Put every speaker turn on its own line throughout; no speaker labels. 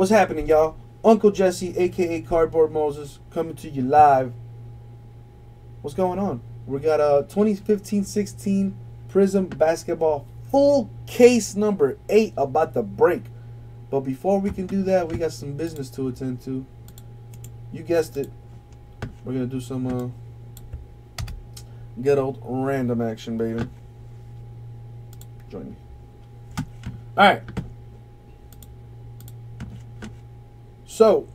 What's happening, y'all? Uncle Jesse, aka Cardboard Moses, coming to you live. What's going on? We got a 2015-16 Prizm basketball full case number eight about to break. But before we can do that, we got some business to attend to. You guessed it. We're gonna do some uh, good old random action, baby. Join me. All right. So,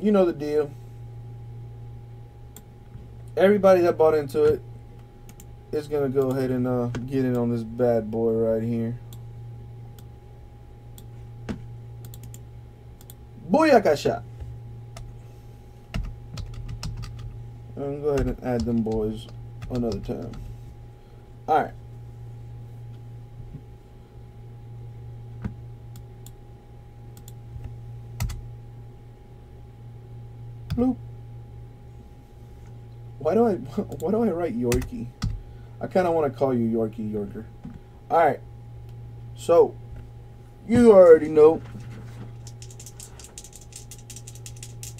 you know the deal. Everybody that bought into it is gonna go ahead and uh, get in on this bad boy right here. Booyakasha. I'm gonna go ahead and add them boys another time. Alright. Bloop. Why do I why do I write Yorkie? I kinda wanna call you Yorkie Yorker. Alright. So you already know.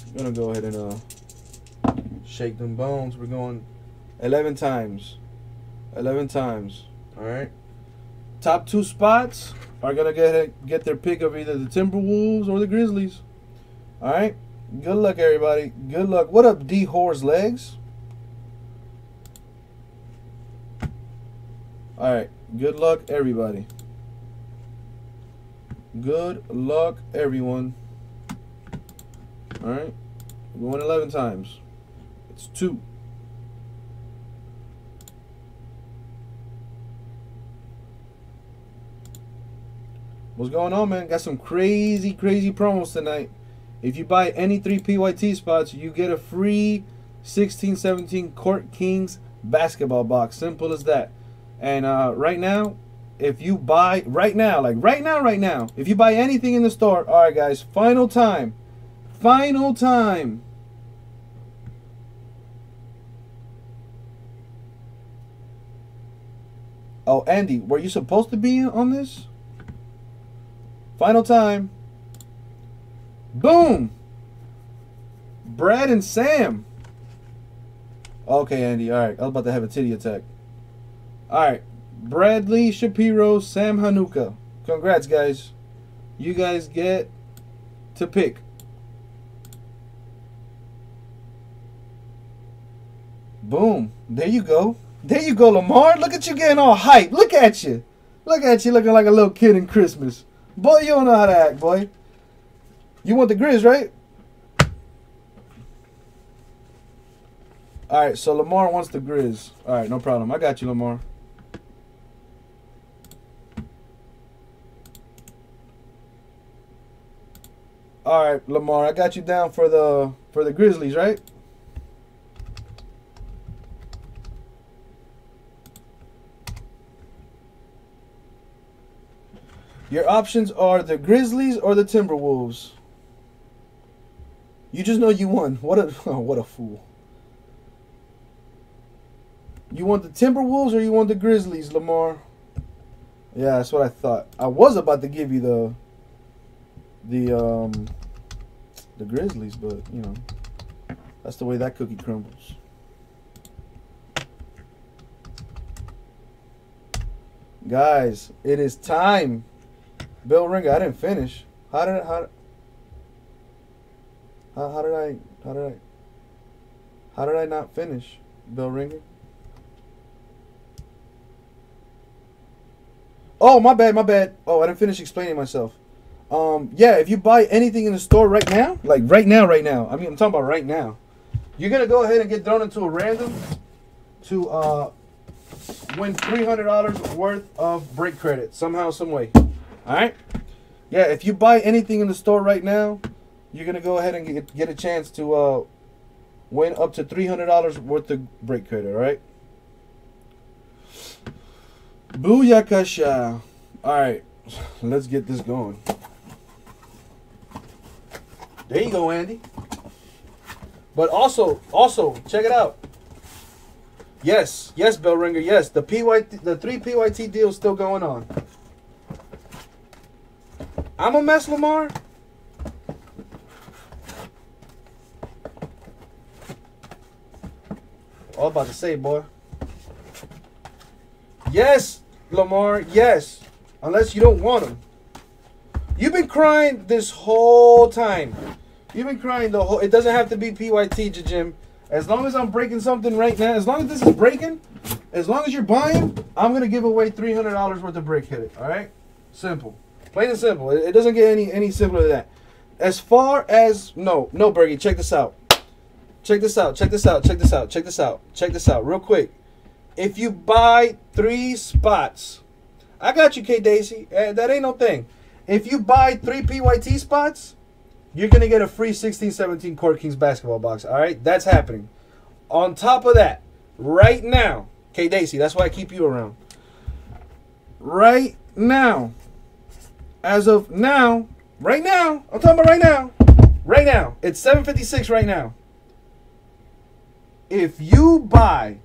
I'm gonna go ahead and uh shake them bones. We're going 11 times. 11 times. All right. Top two spots are to get get their pick of either the Timberwolves or the Grizzlies. All right. Good luck, everybody. Good luck. What up, D Whore's legs? All right. Good luck, everybody. Good luck, everyone. All right. We're going 11 times. It's two. What's going on, man? Got some crazy, crazy promos tonight. If you buy any three PYT spots, you get a free 16-17 Court Kings basketball box. Simple as that. And uh, right now, if you buy right now, like right now, right now, if you buy anything in the store, all right, guys, final time, final time. Oh, Andy, were you supposed to be on this? Final time. Boom! Brad and Sam. Okay, Andy. All right. I was about to have a titty attack. All right. Bradley Shapiro, Sam Hanuka. Congrats, guys. You guys get to pick. Boom. There you go. There you go, Lamar. Look at you getting all hype. Look at you. Look at you looking like a little kid in Christmas. Boy, you don't know how to act, boy. You want the Grizz, right? All right, so Lamar wants the Grizz. All right, no problem. I got you, Lamar. All right, Lamar, I got you down for the for the Grizzlies, right? Your options are the Grizzlies or the Timberwolves. You just know you won. What a oh, what a fool. You want the Timberwolves or you want the Grizzlies, Lamar? Yeah, that's what I thought. I was about to give you the the um the Grizzlies, but you know that's the way that cookie crumbles. Guys, it is time. Bill Ringer, I didn't finish. How did how how, how did I how did I how did I not finish, Bell Ringer? Oh, my bad, my bad. Oh, I didn't finish explaining myself. Um, yeah, if you buy anything in the store right now, like right now, right now, I mean, I'm talking about right now, you're gonna go ahead and get thrown into a random to uh, win $300 worth of break credit somehow, some way. All right? Yeah, if you buy anything in the store right now, you're gonna go ahead and get, get a chance to uh, win up to $300 worth of break credit. All right? Booyakasha. All right, let's get this going. There you go, Andy. But also, also check it out. Yes, yes, bell ringer. Yes, the PYT, the three PYT deal still going on. I'm a mess, Lamar. All about to say, boy. Yes, Lamar. Yes, unless you don't want him. You've been crying this whole time. You've been crying the whole. It doesn't have to be PYT, Jim. As long as I'm breaking something right now, as long as this is breaking, as long as you're buying, I'm gonna give away three hundred dollars worth of break hit it. All right, simple, plain and simple. It, it doesn't get any any simpler than that. As far as no, no, Bergie, check this out. Check this out. Check this out. Check this out. Check this out. Check this out. Real quick. If you buy three spots, I got you, K Daisy. Eh, that ain't no thing. If you buy three PYT spots, you're gonna get a free 16-17 Court Kings basketball box. All right, that's happening. On top of that, right now, K Daisy, that's why I keep you around. Right now, as of now, right now, I'm talking about right now, right now, it's 7:56 right now. If you buy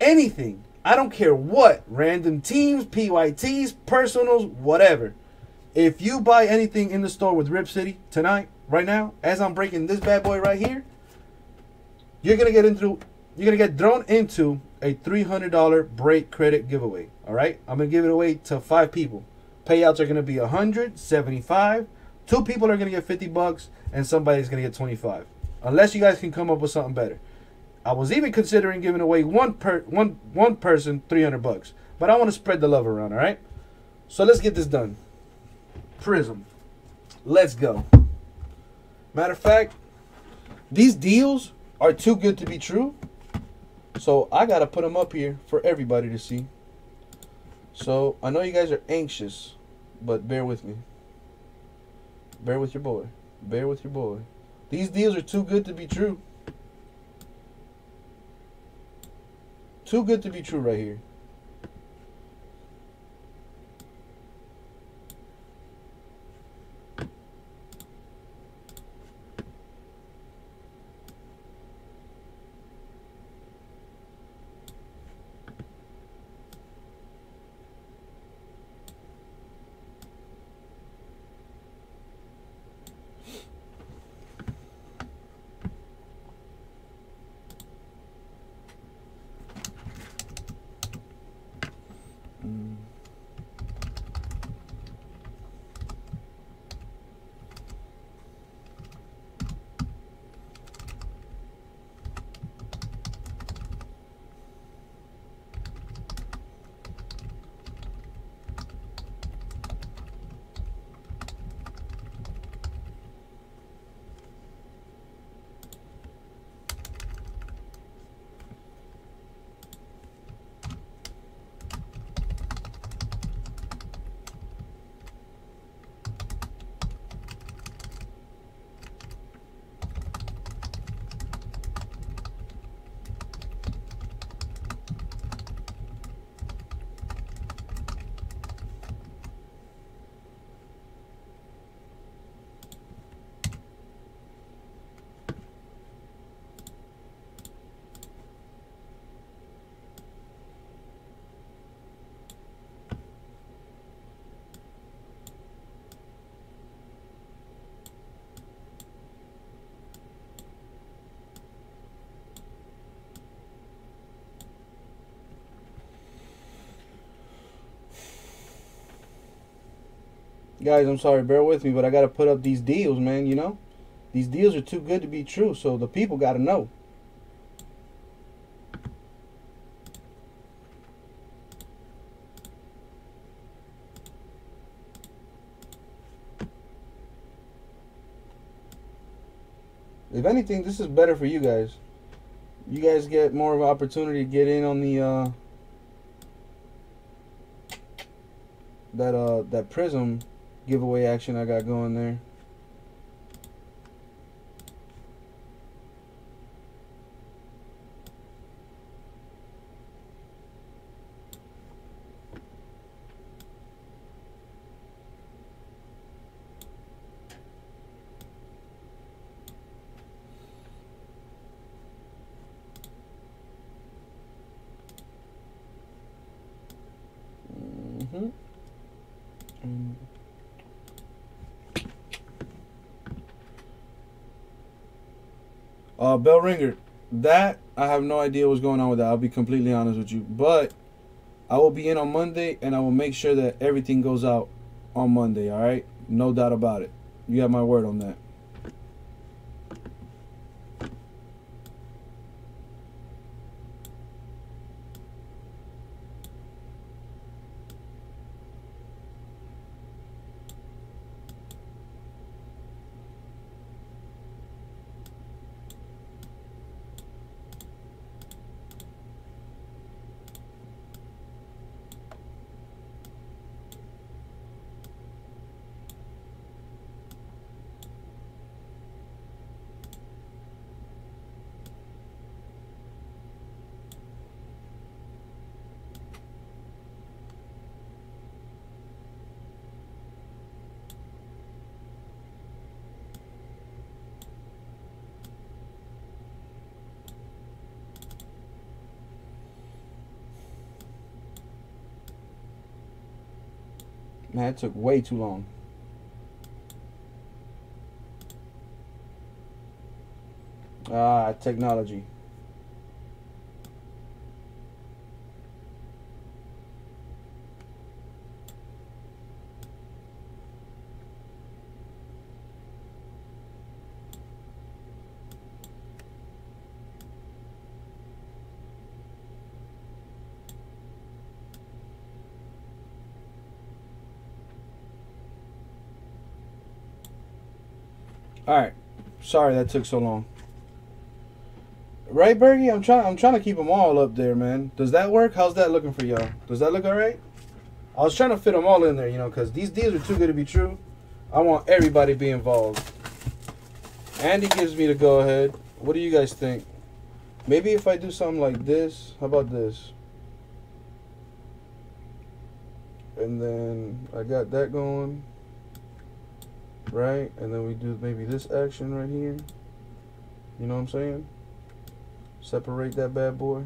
anything, I don't care what, random teams, PYTs, personals, whatever. If you buy anything in the store with Rip City tonight, right now, as I'm breaking this bad boy right here, you're gonna get into you're gonna get thrown into a $300 break credit giveaway. All right, I'm gonna give it away to five people. Payouts are gonna be 175. Two people are gonna get 50 bucks, and somebody's gonna get 25. Unless you guys can come up with something better. I was even considering giving away one per one one person 300 bucks, but I want to spread the love around. All right, so let's get this done. Prizm, let's go. Matter of fact, these deals are too good to be true. So I gotta put them up here for everybody to see. So I know you guys are anxious, but bear with me. Bear with your boy. Bear with your boy. These deals are too good to be true. Too good to be true right here. Guys, I'm sorry, bear with me, but I got to put up these deals, man, you know? These deals are too good to be true, so the people got to know. If anything, this is better for you guys. You guys get more of an opportunity to get in on the uh that uh that Prizm giveaway action I got going there. Bell ringer. That I have no idea what's going on with that. I'll be completely honest with you, but I will be in on Monday, and I will make sure that everything goes out on Monday. All right, no doubt about it. You have my word on that. Man, it took way too long. Ah, technology. All right. Sorry that took so long. Right, Bergie? I'm trying. I'm trying to keep them all up there, man. Does that work? How's that looking for y'all? Does that look all right? I was trying to fit them all in there, you know, because these deals are too good to be true. I want everybody to be involved. Andy gives me the go ahead. What do you guys think? Maybe if I do something like this. How about this? And then I got that going right? And then we do maybe this action right here. You know what I'm saying? Separate that bad boy.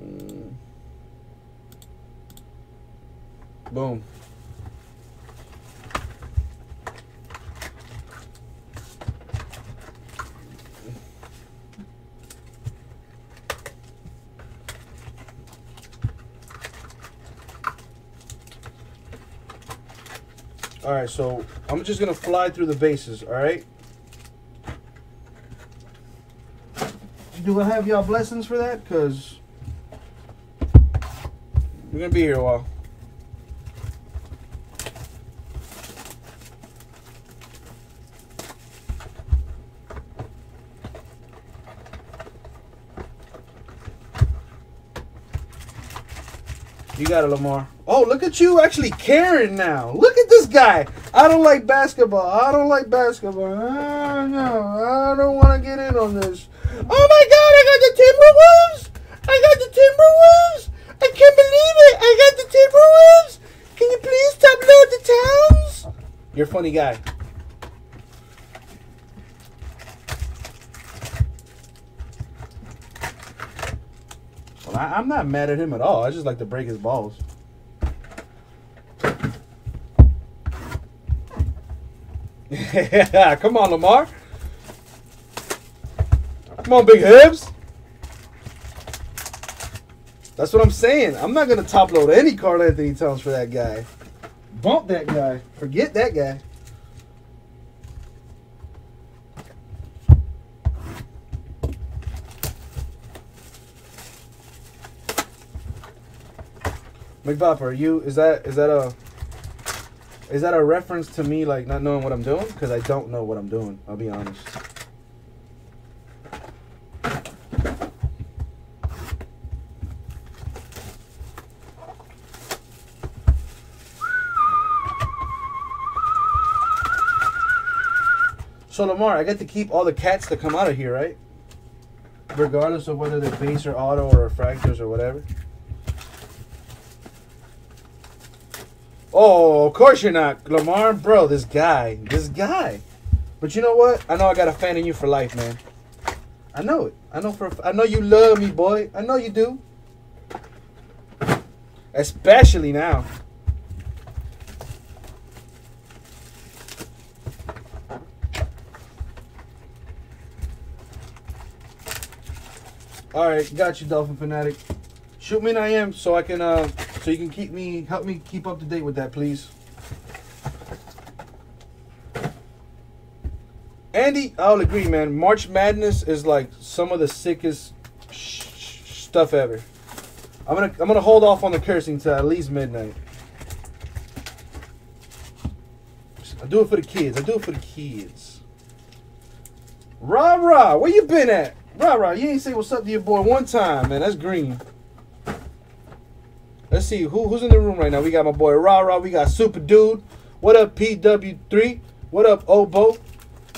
Mm. Boom. All right, so I'm just gonna fly through the bases. All right. Do I have y'all blessings for that? Cause we're gonna be here a while. You got it, Lamar. Oh, look at you actually caring now. Look at this guy. I don't like basketball. I don't like basketball. I no, I don't want to get in on this. Oh my God, I got the Timberwolves. I got the Timberwolves. I can't believe it. I got the Timberwolves. Can you please top load the towns? You're a funny guy. I, I'm not mad at him at all. I just like to break his balls. Come on, Lamar. Come on, big hips. That's what I'm saying. I'm not gonna top load any Carl Anthony Towns for that guy. Bump that guy. Forget that guy. McBop, are you? Is that is that a is that a reference to me like not knowing what I'm doing? Because I don't know what I'm doing. I'll be honest. So Lamar, I get to keep all the cats that come out of here, right? Regardless of whether they're base or auto or refractors or whatever. Oh, of course you're not, Lamar, bro. This guy, this guy. But you know what? I know I got a fan in you for life, man. I know it. I know for. I know you love me, boy. I know you do. Especially now. All right, got you, Dolphin fanatic. Shoot me an IM so I can uh, so you can keep me help me keep up to date with that, please. Andy, I'll agree, man. March Madness is like some of the sickest stuff ever. I'm gonna I'm gonna hold off on the cursing till at least midnight. I do it for the kids. I do it for the kids. Rah rah, where you been at? Rah rah, you ain't say what's up to your boy one time, man. That's green. Let's see who who's in the room right now. We got my boy Rah. We got Super Dude. What up, PW3? What up, Obo?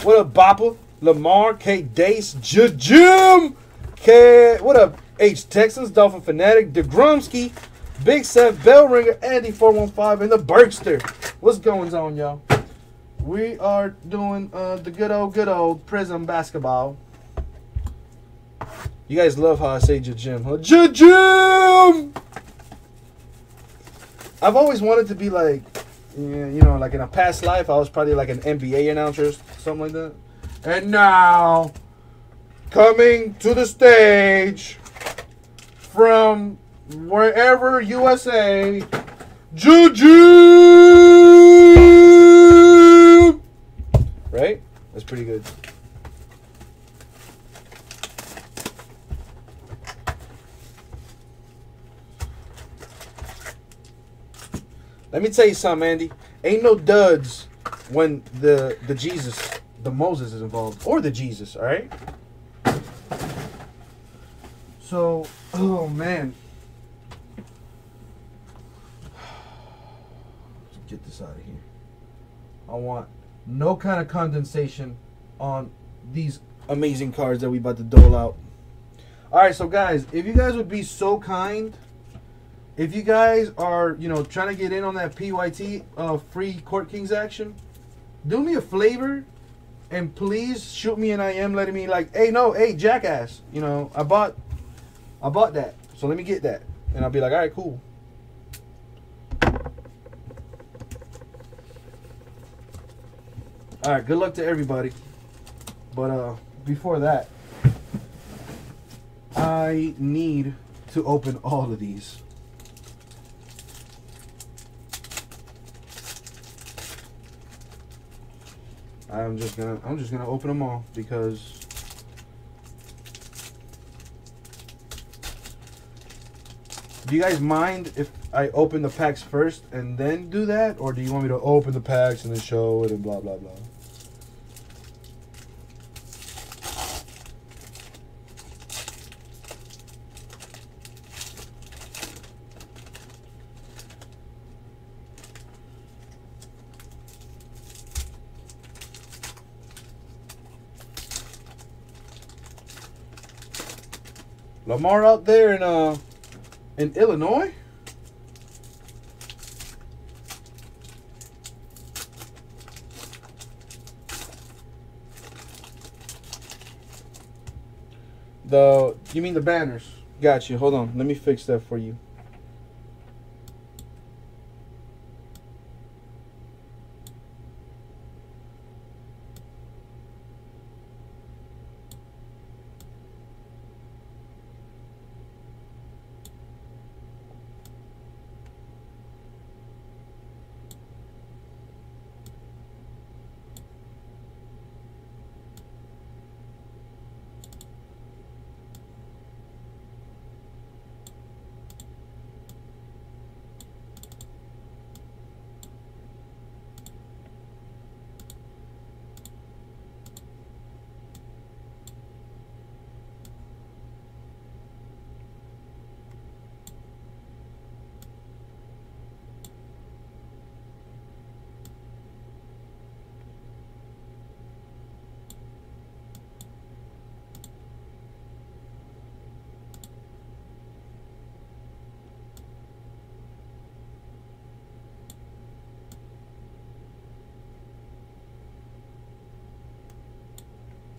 What up, Bopper? Lamar, K Dace, J Jim, K. What up, H Texans, Dolphin Fanatic, DeGrumsky, Big Seth, Bell Ringer, Andy 415, and the Bergster. What's going on, y'all? We are doing uh, the good old, good old Prizm basketball. You guys love how I say J Jim, huh? J Jim! I've always wanted to be like, you know, like in a past life, I was probably like an NBA announcer, something like that. And now, coming to the stage from wherever USA, Juju. Right? That's pretty good. Let me tell you something, Andy. Ain't no duds when the the Jesus, the Moses is involved, or the Jesus. All right. So, oh man. Let's get this out of here. I want no kind of condensation on these amazing cards that we about to dole out. All right, so guys, if you guys would be so kind if you guys are, you know, trying to get in on that PYT uh, free Court Kings action, do me a flavor and please shoot me an IM letting me like, hey, no, hey, jackass, you know, I bought, I bought that, so let me get that, and I'll be like, all right, cool. All right, good luck to everybody. But uh, before that, I need to open all of these. I'm just gonna I'm just gonna open them all because do you guys mind if I open the packs first and then do that? Or do you want me to open the packs and then show it and blah blah blah Lamar out there in uh in Illinois. The you mean the banners? Got you. Hold on. Let me fix that for you.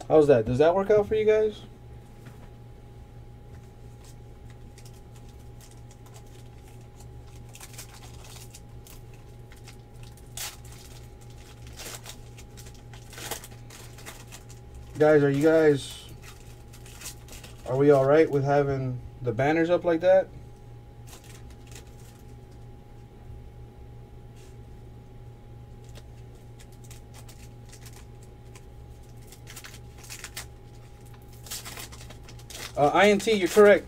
How's that? Does that work out for you guys? Guys, are you guys Are we all right with having the banners up like that? Uh, INT, you're correct.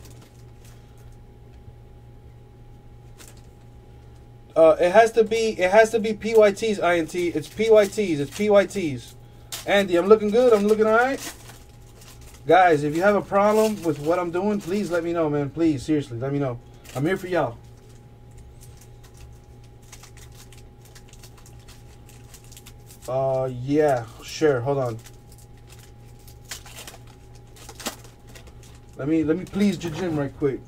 Uh, it has to be. It has to be PYTs. INT. It's PYTs. It's PYTs. Andy, I'm looking good. I'm looking all right. Guys, if you have a problem with what I'm doing, please let me know, man. Please, seriously, let me know. I'm here for y'all. Uh, yeah, sure. Hold on. Let me let me please gym right quick.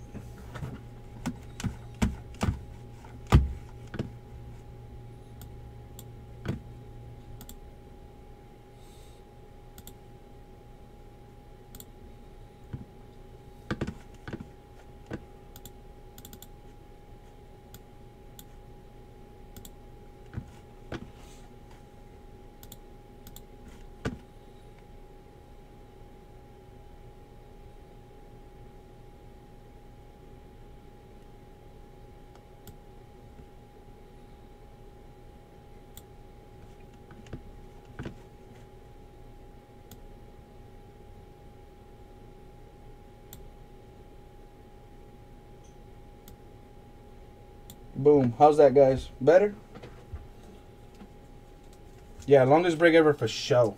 Boom. How's that, guys? Better? Yeah, longest break ever for show.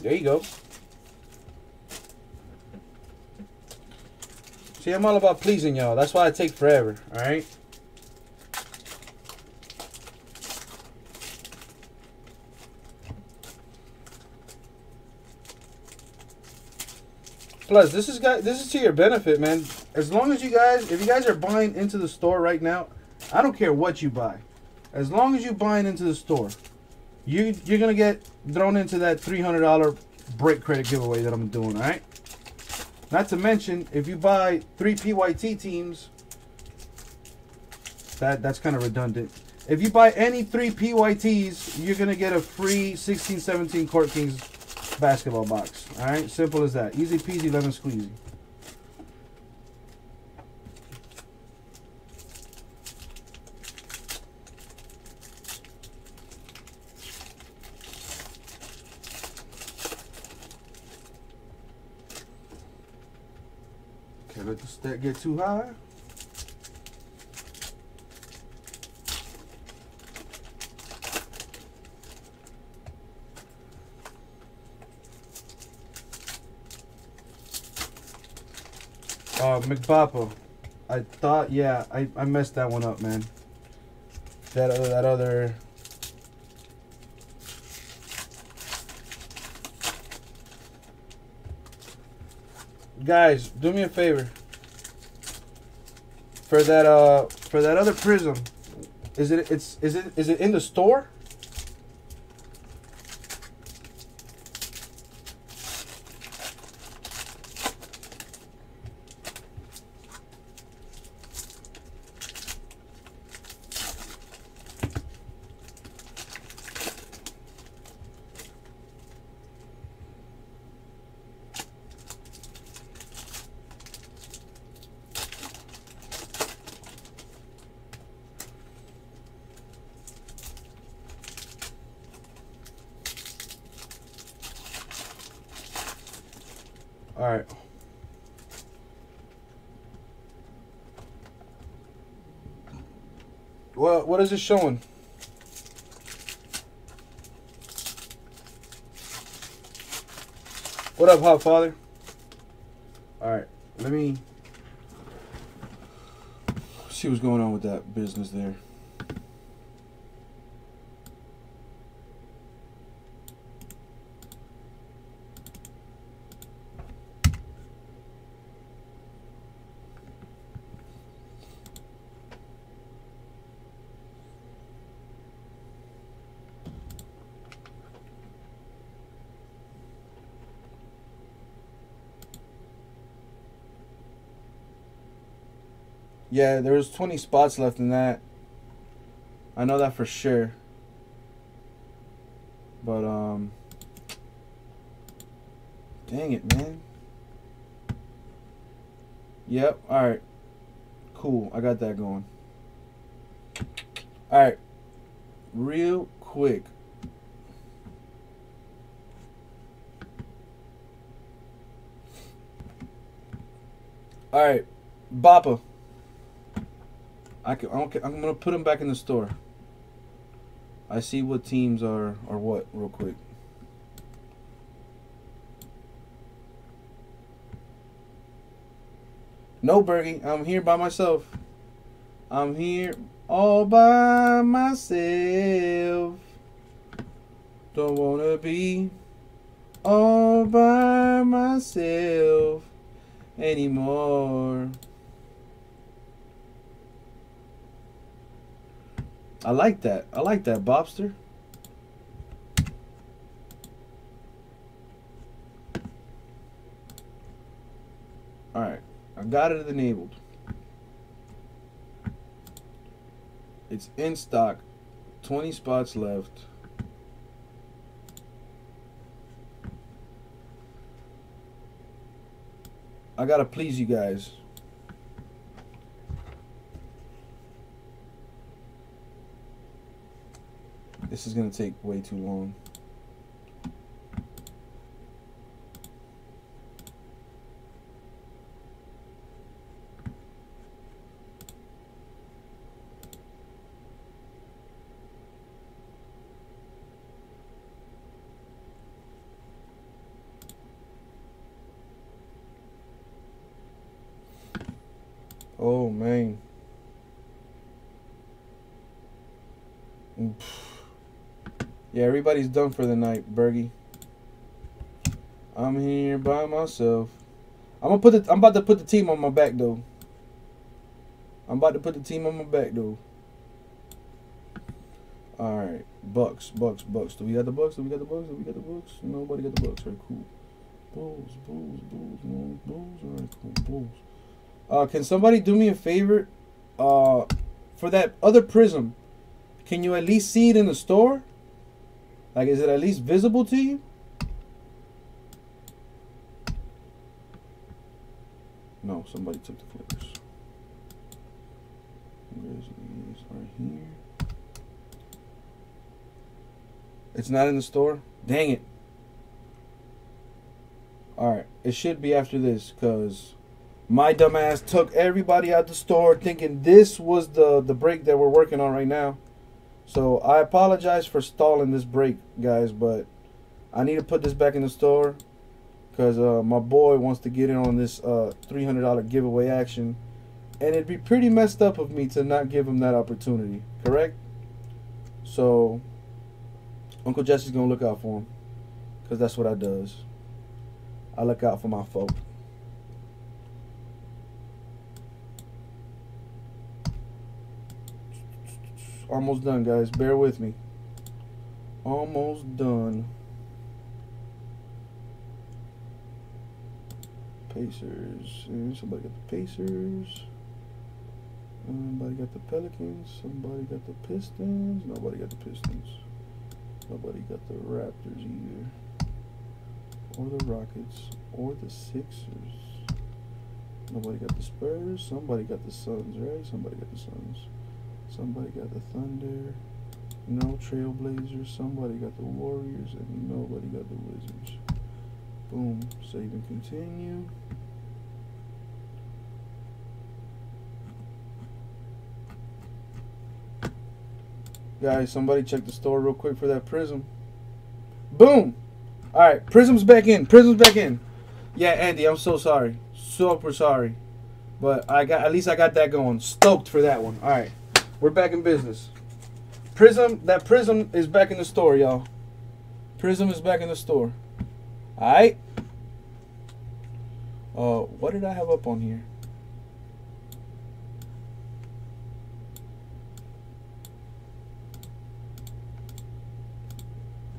There you go. See, I'm all about pleasing y'all. That's why I take forever, alright? Plus, this is this is to your benefit, man. As long as you guys, if you guys are buying into the store right now, I don't care what you buy. As long as you buying into the store, you you're gonna get thrown into that three hundred dollar break credit giveaway that I'm doing. All right. Not to mention, if you buy three PYT teams, that that's kind of redundant. If you buy any three PYTs, you're gonna get a free 16-17 Court Kings basketball box. All right, simple as that. Easy peasy, lemon squeezy. Can't let the stack get too high. McPapa. I thought, yeah, I, I messed that one up, man. That other, that other. Guys, do me a favor. For that, uh, for that other Prizm, is it, it's, is it, is it in the store? All right. Well, what is it showing? What up, hot father? All right, let me see what's going on with that business there. Yeah, there was 20 spots left in that. I know that for sure. But um, dang it, man. Yep. All right. Cool. I got that going. All right. Real quick. All right, Bappa. I can, okay, I'm gonna put them back in the store. I see what teams are are what real quick. No, Bergie, I'm here by myself. I'm here all by myself. Don't wanna be all by myself anymore. I like that. I like that, Bobster. Alright. I got it enabled. It's in stock. 20 spots left. I gotta please you guys. This is gonna take way too long. Oh man. Yeah, everybody's done for the night, Bergie. I'm here by myself. I'm gonna put the, I'm about to put the team on my back though. I'm about to put the team on my back though. All right, Bucks, Bucks, Bucks. Do we got the Bucks? Do we got the Bucks? Do we got the Bucks? Nobody got the Bucks. Very cool. Bulls, Bulls, Bulls, Bulls, Bulls. All right, cool. Bulls. Uh, can somebody do me a favor? Uh, for that other Prizm, can you at least see it in the store? Like, is it at least visible to you? No, somebody took the flippers. Here. It's not in the store? Dang it. Alright, it should be after this, because my dumbass took everybody out the store thinking this was the, the break that we're working on right now. So I apologize for stalling this break, guys, but I need to put this back in the store because uh, my boy wants to get in on this uh, $300 giveaway action. And it'd be pretty messed up of me to not give him that opportunity, correct? So Uncle Jesse's going to look out for him because that's what I does. I look out for my folk. Almost done, guys. Bear with me. Almost done. Pacers. Mm, somebody got the Pacers. Somebody got the Pelicans. Somebody got the Pistons. Nobody got the Pistons. Nobody got the Raptors either. Or the Rockets. Or the Sixers. Nobody got the Spurs. Somebody got the Suns, right? Somebody got the Suns. Somebody got the Thunder. No Trailblazers. Somebody got the Warriors. And nobody got the Wizards. Boom. Save and continue. Guys, somebody check the store real quick for that Prizm. Boom. All right, Prizm's back in. Prizm's back in. Yeah, Andy, I'm so sorry. Super sorry. But I got at least I got that going. Stoked for that one. All right. We're back in business. Prizm, that Prizm is back in the store, y'all. Prizm is back in the store. Alright. Uh, what did I have up on here?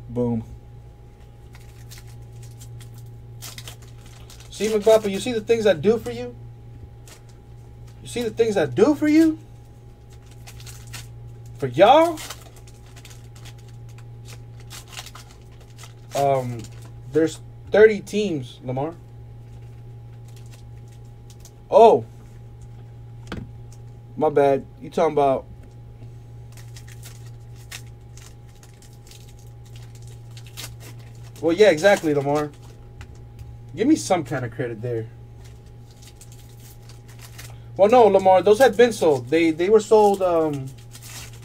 Boom. See, McBopper, you see the things I do for you? You see the things I do for you? For y'all? um, there's 30 teams, Lamar. Oh, my bad. You talking about? Well, yeah, exactly, Lamar. Give me some kind of credit there. Well, no, Lamar, those had been sold. They they were sold um,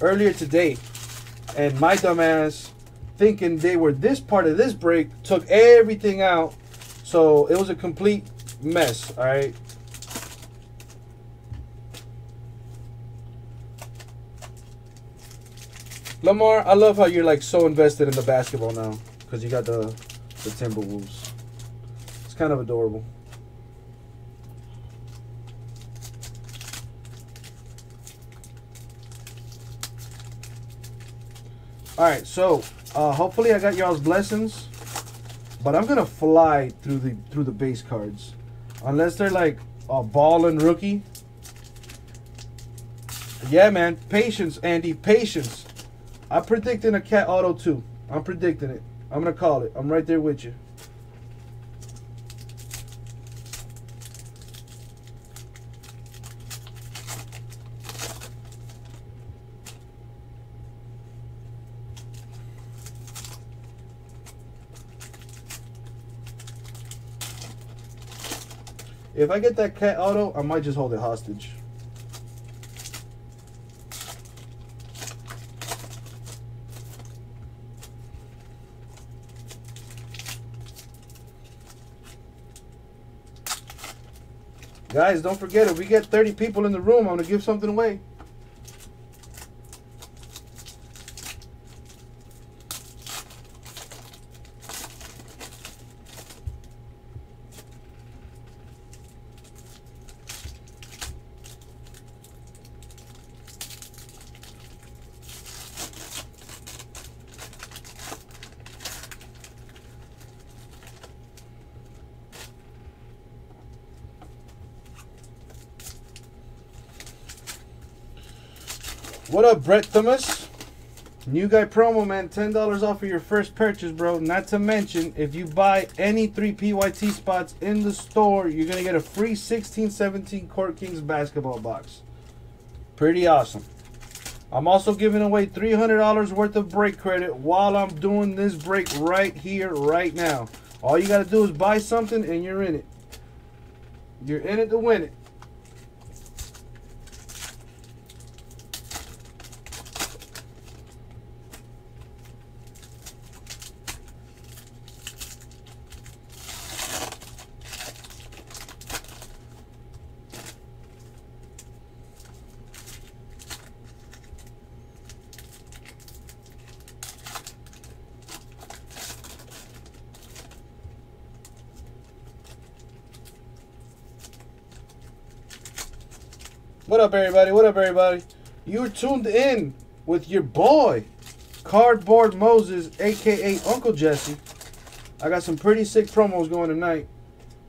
earlier today, and my dumbass, thinking they were this part of this break, took everything out, so it was a complete mess. All right. Lamar, I love how you're like so invested in the basketball now because you got the the Timberwolves. It's kind of adorable. All right, so uh, hopefully I got y'all's blessings, but I'm gonna fly through the through the base cards, unless they're like a ball and rookie. Yeah, man, patience, Andy, patience. I'm predicting a KAT auto too. I'm predicting it. I'm gonna call it. I'm right there with you. If I get that KAT auto, I might just hold it hostage. Guys, don't forget, if we get 30 people in the room, I'm going to give something away. Brett Thomas? New guy promo, man. $10 off of your first purchase, bro. Not to mention, if you buy any three PYT spots in the store, you're going to get a free 16-17 Court Kings basketball box. Pretty awesome. I'm also giving away $300 worth of break credit while I'm doing this break right here, right now. All you got to do is buy something and you're in it. You're in it to win it. What up, everybody? What up, everybody? You're tuned in with your boy, Cardboard Moses, aka Uncle Jesse. I got some pretty sick promos going tonight.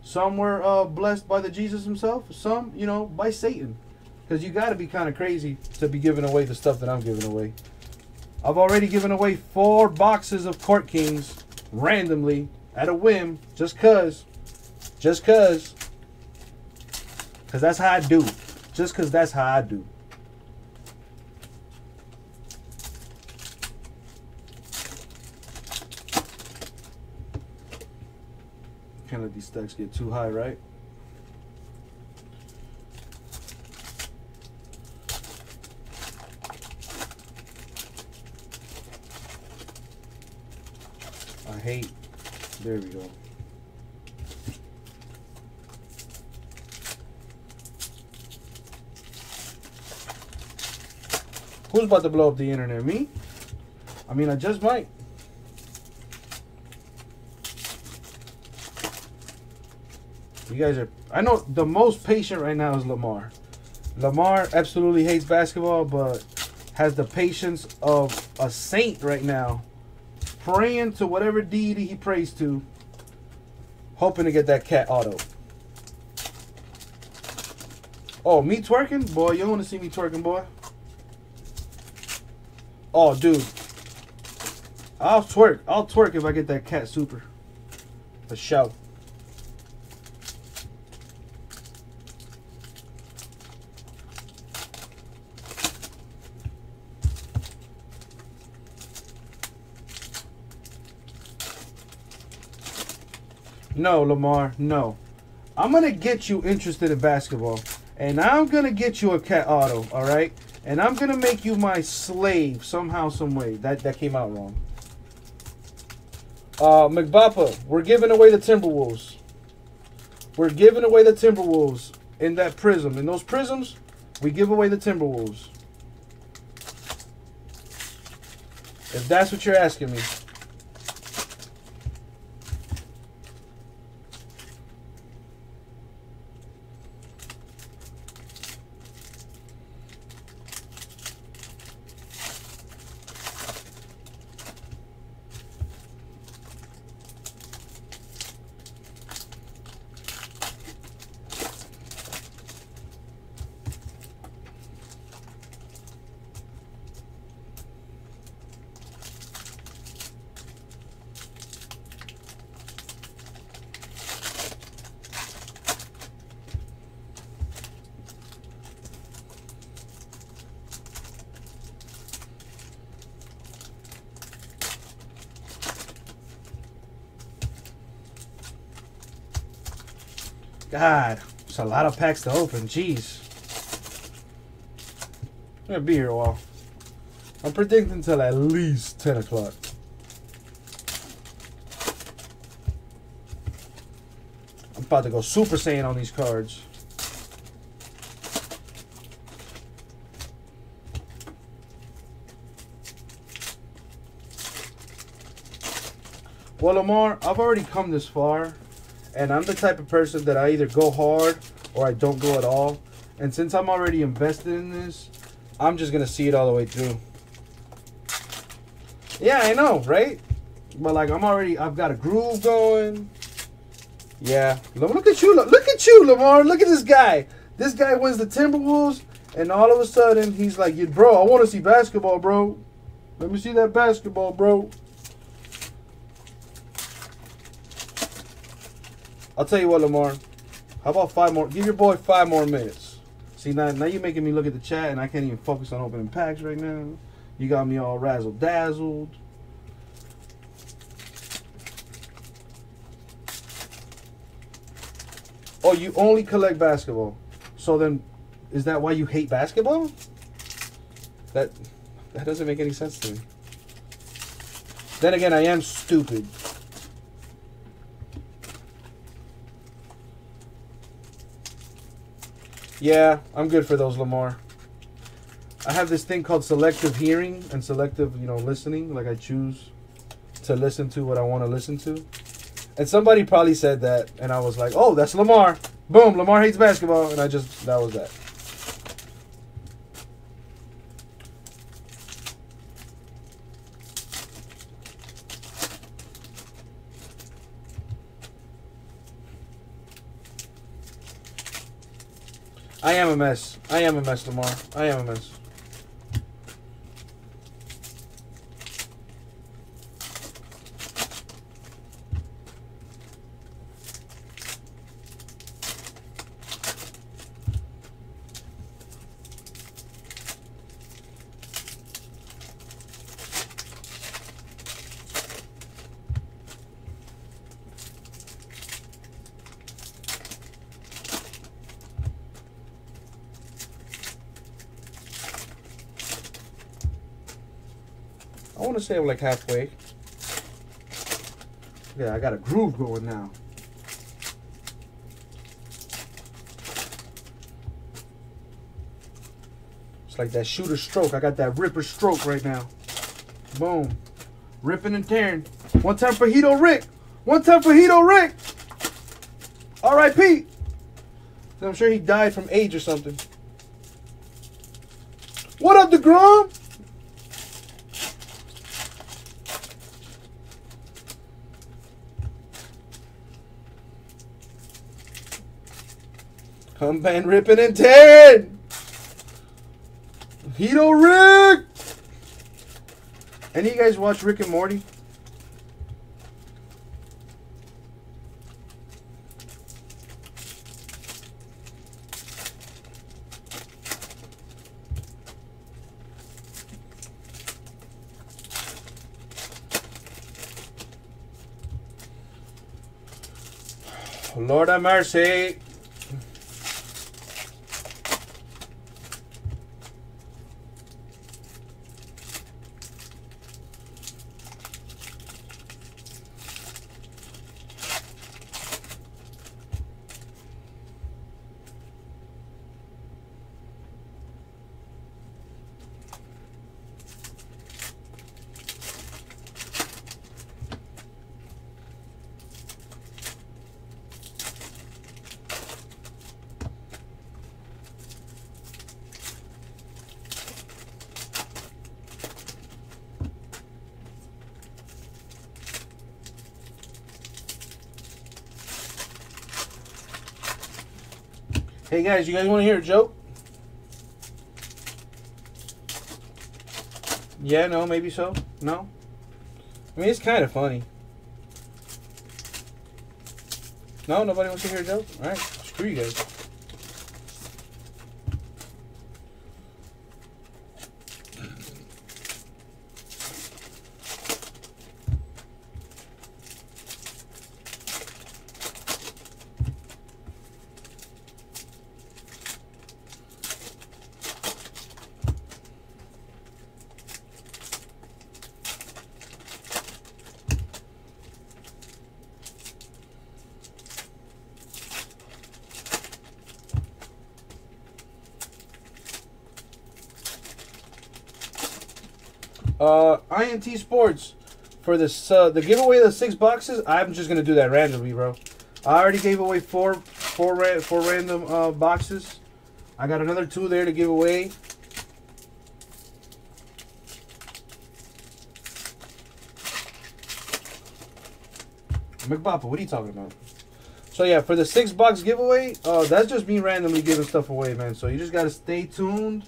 Some were uh, blessed by the Jesus himself, some, you know, by Satan. Because you got to be kind of crazy to be giving away the stuff that I'm giving away. I've already given away four boxes of Court Kings randomly at a whim, just cuz. Just cuz. Because that's how I do. Just because that's how I do. Can't let these stacks get too high, right? I hate. There we go. Who's about to blow up the internet? Me? I mean, I just might. You guys are. I know the most patient right now is Lamar. Lamar absolutely hates basketball, but has the patience of a saint right now, praying to whatever deity he prays to, hoping to get that KAT auto. Oh, me twerking? Boy, you want to see me twerking, boy. Oh, dude. I'll twerk. I'll twerk if I get that KAT super. The show. No, Lamar, no. I'm going to get you interested in basketball. And I'm going to get you a KAT auto, all right? And I'm to make you my slave somehow, some way. That, that came out wrong. Uh, McBappa, we're giving away the Timberwolves. We're giving away the Timberwolves in that Prizm. In those Prizms, we give away the Timberwolves. If that's what you're asking me. God, it's a lot of packs to open. Jeez. I'm gonna be here a while. I'm predicting until at least 10 o'clock. I'm about to go Super Saiyan on these cards. Well, Lamar, I've already come this far. And I'm the type of person that I either go hard or I don't go at all. And since I'm already invested in this, I'm just going to see it all the way through. Yeah, I know, right? But like I'm already, I've got a groove going. Yeah, look at you, look at you, Lamar. Look at this guy. This guy wins the Timberwolves, and all of a sudden he's like, "Bro, I want to see basketball, bro. Let me see that basketball, bro." I'll tell you what, Lamar. How about five more? Give your boy five more minutes. See, now, now you're making me look at the chat, and I can't even focus on opening packs right now. You got me all razzle dazzled. Oh, you only collect basketball. So then, is that why you hate basketball? That that doesn't make any sense to me. Then again, I am stupid. Yeah, I'm good for those, Lamar. I have this thing called selective hearing and selective, you know, listening. Like I choose to listen to what I want to listen to. And somebody probably said that, and I was like, "Oh, that's Lamar." Boom, Lamar hates basketball, and I just that was that. I am a mess. I am a mess, Lamar. I am a mess. Say I'm like halfway. Yeah, I got a groove going now. It's like that shooter stroke. I got that ripper stroke right now. Boom. Ripping and tearing. One time for Hito Rick. One time for Hito Rick. R.I.P. I'm sure he died from age or something. What up, DeGrom? Band ripping and tearing. Hito Rick. Any of you guys watch Rick and Morty? Lord have mercy. Hey guys, you guys want to hear a joke? Yeah, no, maybe so. No? I mean, it's kind of funny. No, nobody wants to hear a joke? Alright, screw you guys. Uh, INT Sports for this uh, the giveaway of the six boxes. I'm just gonna do that randomly, bro. I already gave away four four ra- four random uh, boxes. I got another two there to give away. McBoppa, what are you talking about? So yeah, for the six box giveaway, uh, that's just me randomly giving stuff away, man. So you just gotta stay tuned,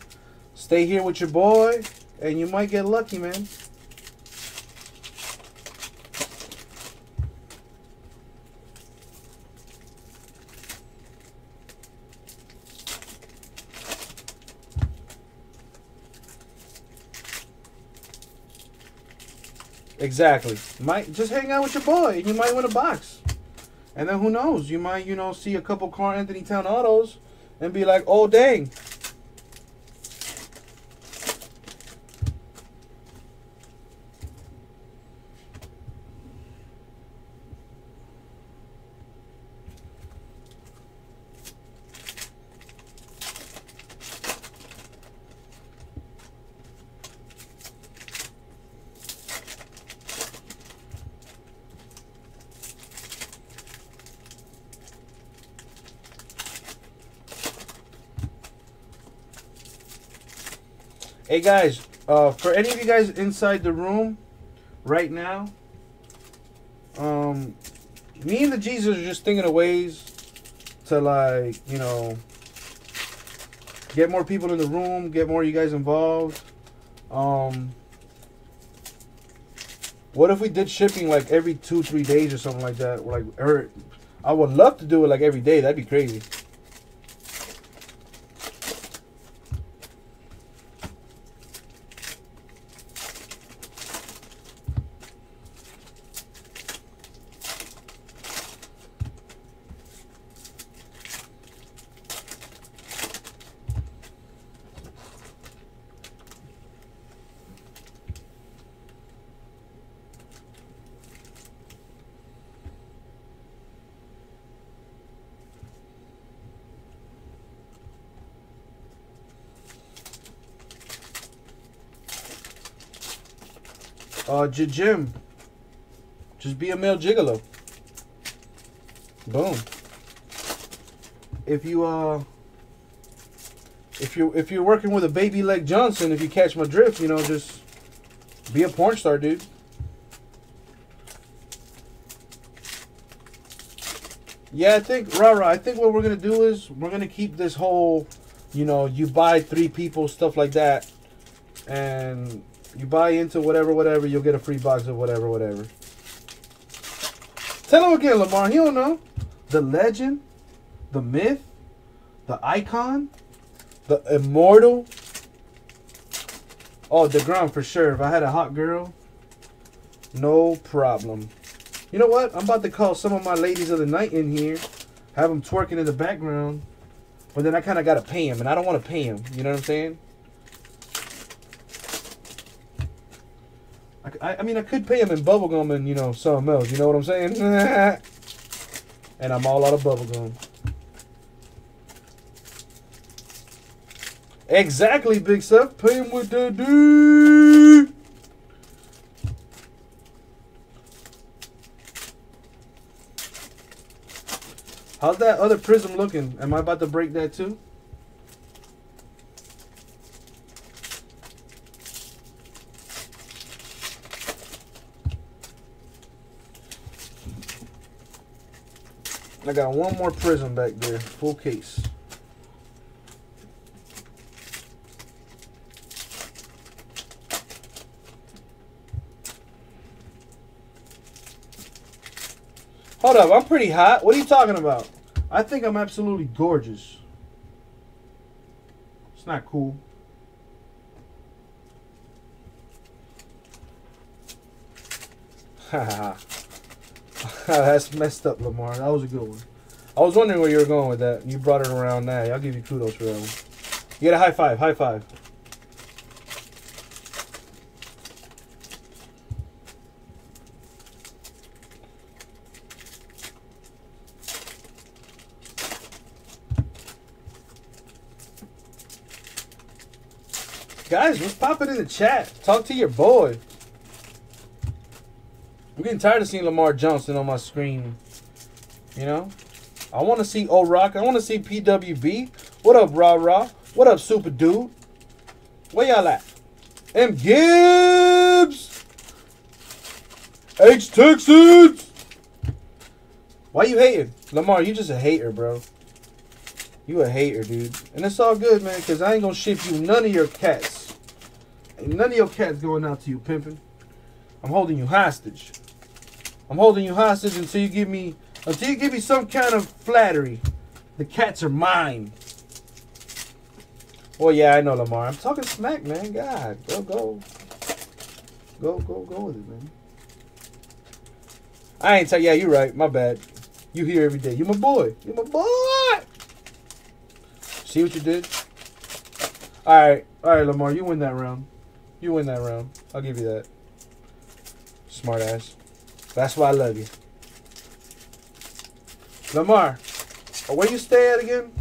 stay here with your boy, and you might get lucky, man. Exactly. Might just hang out with your boy, and you might win a box. And then who knows? You might, you know, see a couple Karl-Anthony Town autos and be like, oh dang. Hey guys, uh, for any of you guys inside the room right now, um, me and the Jesus are just thinking of ways to like, you know, get more people in the room, get more of you guys involved. Um, what if we did shipping like every two, three days or something like that? Like, or I would love to do it like every day. That'd be crazy. Jim. Just be a male gigolo. Boom. If you uh, if you if you're working with a baby leg Johnson, if you catch my drift, you know, just be a porn star, dude. Yeah, I think Rara. I think what we're gonna do is we're gonna keep this whole, you know, you buy three people stuff like that, and You buy into whatever, whatever, you'll get a free box of whatever, whatever. Tell him again, Lamar. He don't know. The legend, the myth, the icon, the immortal. Oh, DeGrom for sure. If I had a hot girl, no problem. You know what? I'm about to call some of my ladies of the night in here, have them twerking in the background, but then I kind of got to pay them, and I don't want to pay them. You know what I'm saying? I, I mean, I could pay him in bubblegum and, you know, something else. You know what I'm saying? and I'm all out of bubblegum. Exactly, Big Stuff. Pay him with the D. How's that other Prizm looking? Am I about to break that too? I got one more Prizm back there, full case. Hold up, I'm pretty hot. What are you talking about? I think I'm absolutely gorgeous. It's not cool. Haha. That's messed up, Lamar. That was a good one. I was wondering where you were going with that. You brought it around now. I'll give you kudos for that one. You get a high five. High five. Guys, let's pop it in the chat. Talk to your boy. I'm getting tired of seeing Lamar Johnson on my screen. You know? I want to see O Rock. I want to see PWB. What up, Raw Raw? What up, Super Dude? Where y'all at? M Gibbs! H Texans! Why you hating? Lamar, you just a hater, bro. You a hater, dude. And it's all good, man, because I ain't going to ship you none of your cats. Ain't none of your cats going out to you, pimping. I'm holding you hostage. I'm holding you hostage until you give me until you give me some kind of flattery. The cats are mine. Oh yeah, I know, Lamar. I'm talking smack, man. God, go, go, go, go, go with it, man. I ain't tell. Yeah, you're right. My bad. You here every day. You my boy. You my boy. See what you did? All right, all right, Lamar. You win that round. You win that round. I'll give you that. Smart ass. That's why I love you. Lamar, oh, where you stay at again?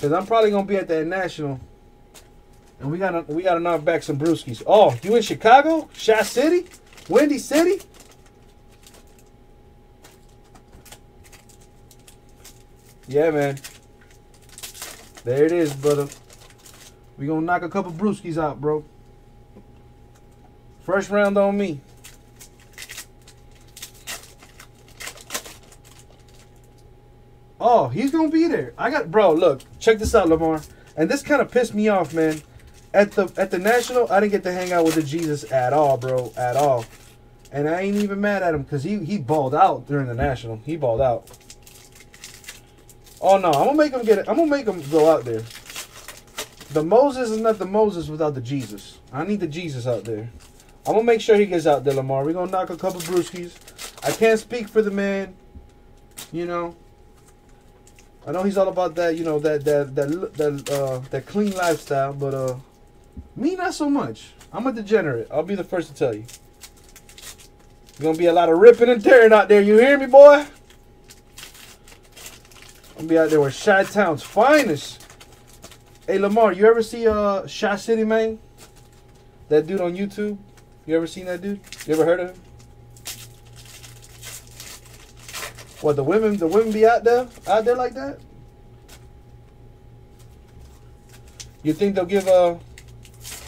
Cause I'm probably gonna be at that national, and we gotta we gotta knock back some brewskis. Oh, you in Chicago, Shot City, Windy City? Yeah, man. There it is, brother. We gonna knock a couple brewskis out, bro. First round on me. Oh, he's gonna be there. I got bro, look, check this out, Lamar. And this kind of pissed me off, man. At the at the national, I didn't get to hang out with the Jesus at all, bro. At all. And I ain't even mad at him because he, he balled out during the national. He balled out. Oh no, I'm gonna make him get it. I'm gonna make him go out there. The Moses is not the Moses without the Jesus. I need the Jesus out there. I'm gonna make sure he gets out there, Lamar. We're gonna knock a couple brewskis. I can't speak for the man. You know. I know he's all about that, you know, that that that that uh that clean lifestyle, but uh me not so much. I'm a degenerate. I'll be the first to tell you. There's gonna be a lot of ripping and tearing out there. You hear me, boy? I'm gonna be out there with Chi Town's finest. Hey Lamar, you ever see uh Shot City man? That dude on YouTube? You ever seen that dude? You ever heard of him? What the women the women be out there out there like that? You think they'll give a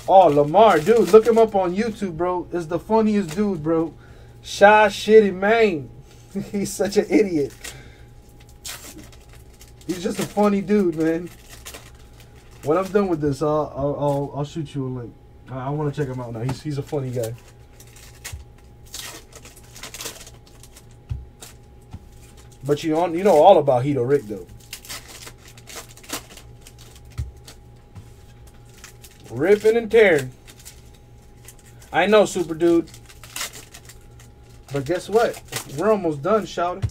Oh Lamar, dude, look him up on YouTube, bro. Is the funniest dude, bro. Shy shitty man. He's such an idiot. He's just a funny dude, man. When I'm done with this, I'll I'll I'll, I'll shoot you a link. I, I want to check him out now. He's he's a funny guy. But you on you know all about Hito Rick though. Ripping and tearing. I know, super dude. But guess what? We're almost done, shouting.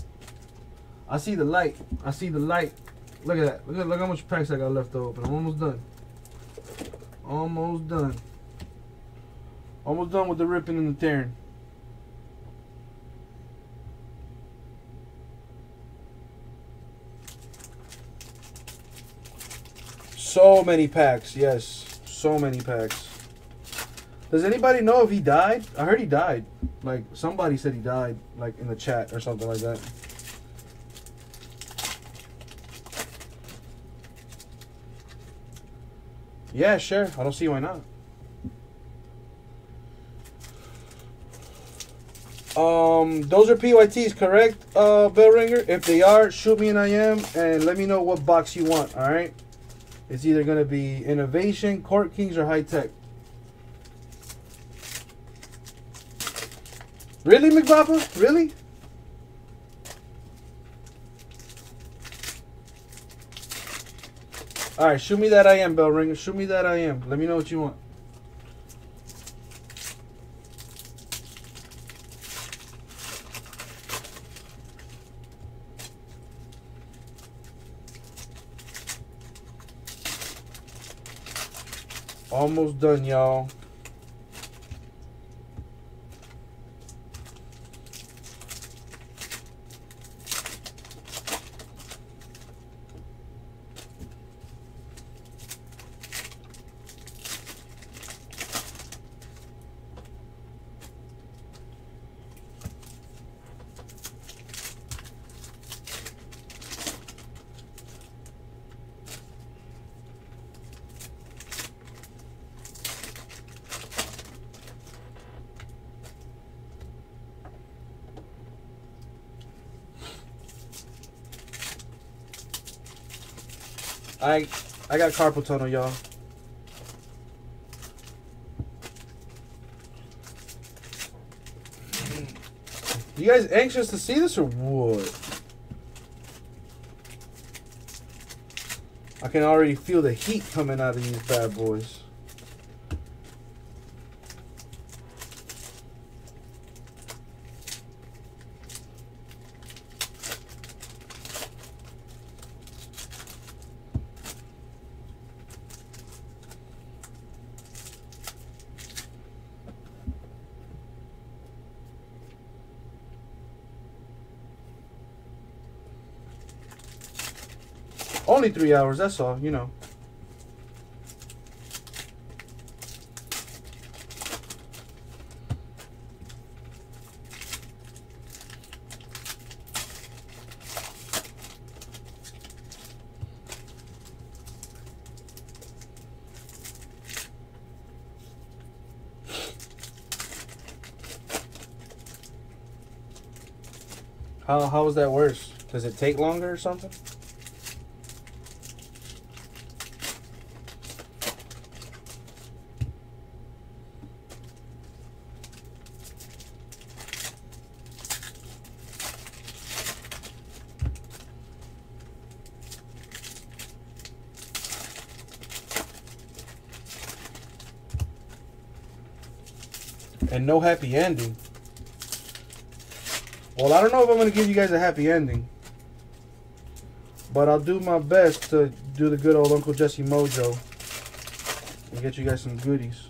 I see the light. I see the light. Look at that. Look at look how much packs I got left open. I'm almost done. Almost done. Almost done with the ripping and the tearing. So many packs, yes. So many packs. Does anybody know if he died? I heard he died. Like somebody said he died, like in the chat or something like that. Yeah, sure. I don't see why not. Um, those are PYTs, correct, uh, Bell Ringer? If they are, shoot me an IM and let me know what box you want, alright? It's either going to be Innovation, Court Kings, or High Tech. Really, McBaba? Really? Alright, shoot me that I am, Bell Ringer. Shoot me that I am. Let me know what you want. Almost done, y'all. I I got carpal tunnel, y'all. You guys anxious to see this or what? I can already feel the heat coming out of these bad boys. Only three hours, that's all, you know. How, how is that worse? Does it take longer or something? and no happy ending. Well, I don't know if I'm going to give you guys a happy ending. But I'll do my best to do the good old Uncle Jesse Mojo. And get you guys some goodies.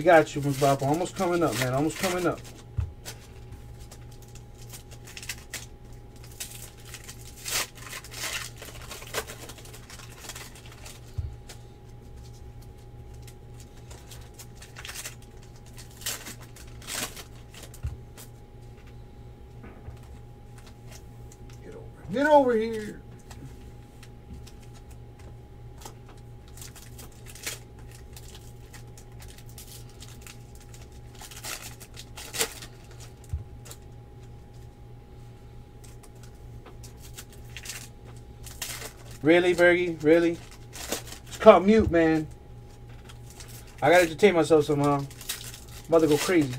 We got you, Mbappe. Almost coming up, man. Almost coming up.
Get over. Get over here.
Really, Bergie? Really? It's called mute, man. I gotta entertain myself somehow. I'm about to go crazy.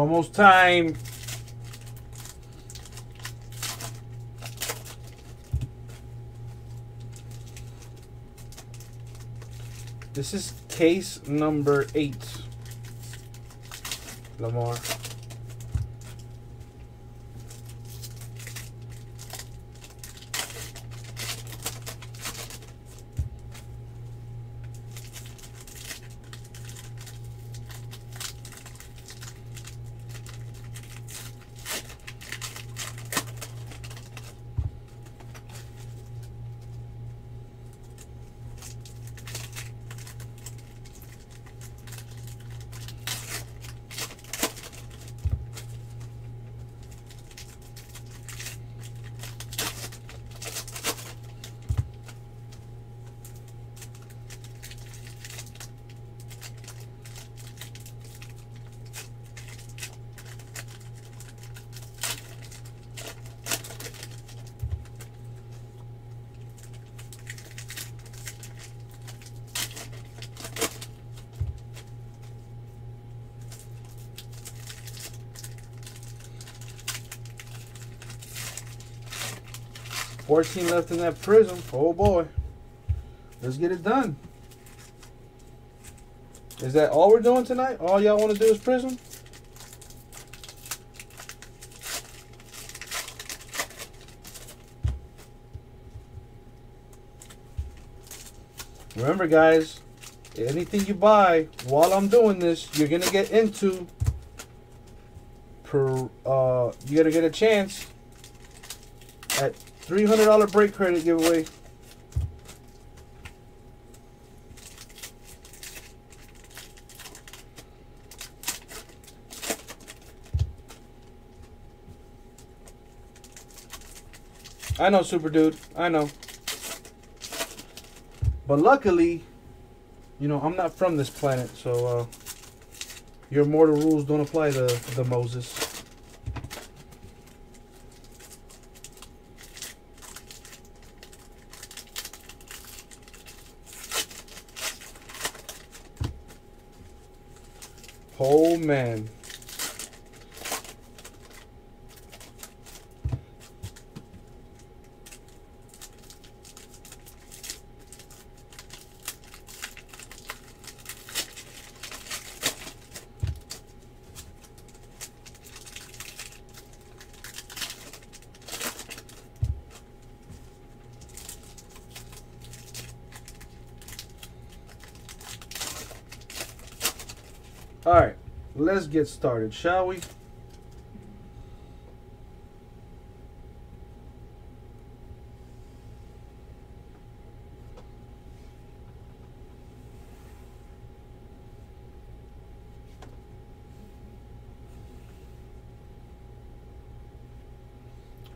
Almost time. This is case number eight. Lamar. 14 left in that Prizm. Oh boy. Let's get it done. Is that all we're doing tonight? All y'all want to do is Prizm? Remember, guys, anything you buy while I'm doing this, you're gonna get into. Per, uh, you gotta get a chance $300 break credit giveaway. I know, Super Dude. I know. But luckily, you know, I'm not from this planet, so uh, your mortal rules don't apply to the Moses. Oh man. All right, let's get started, shall we?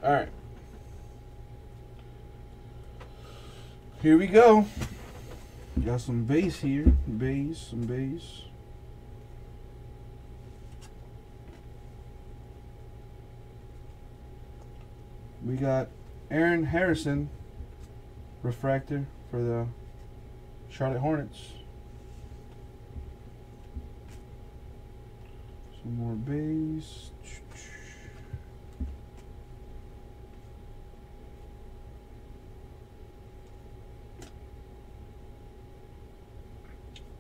All right. Here we go. Got some base here. Base, some base. Got Aaron Harrison refractor for the Charlotte Hornets. Some more base.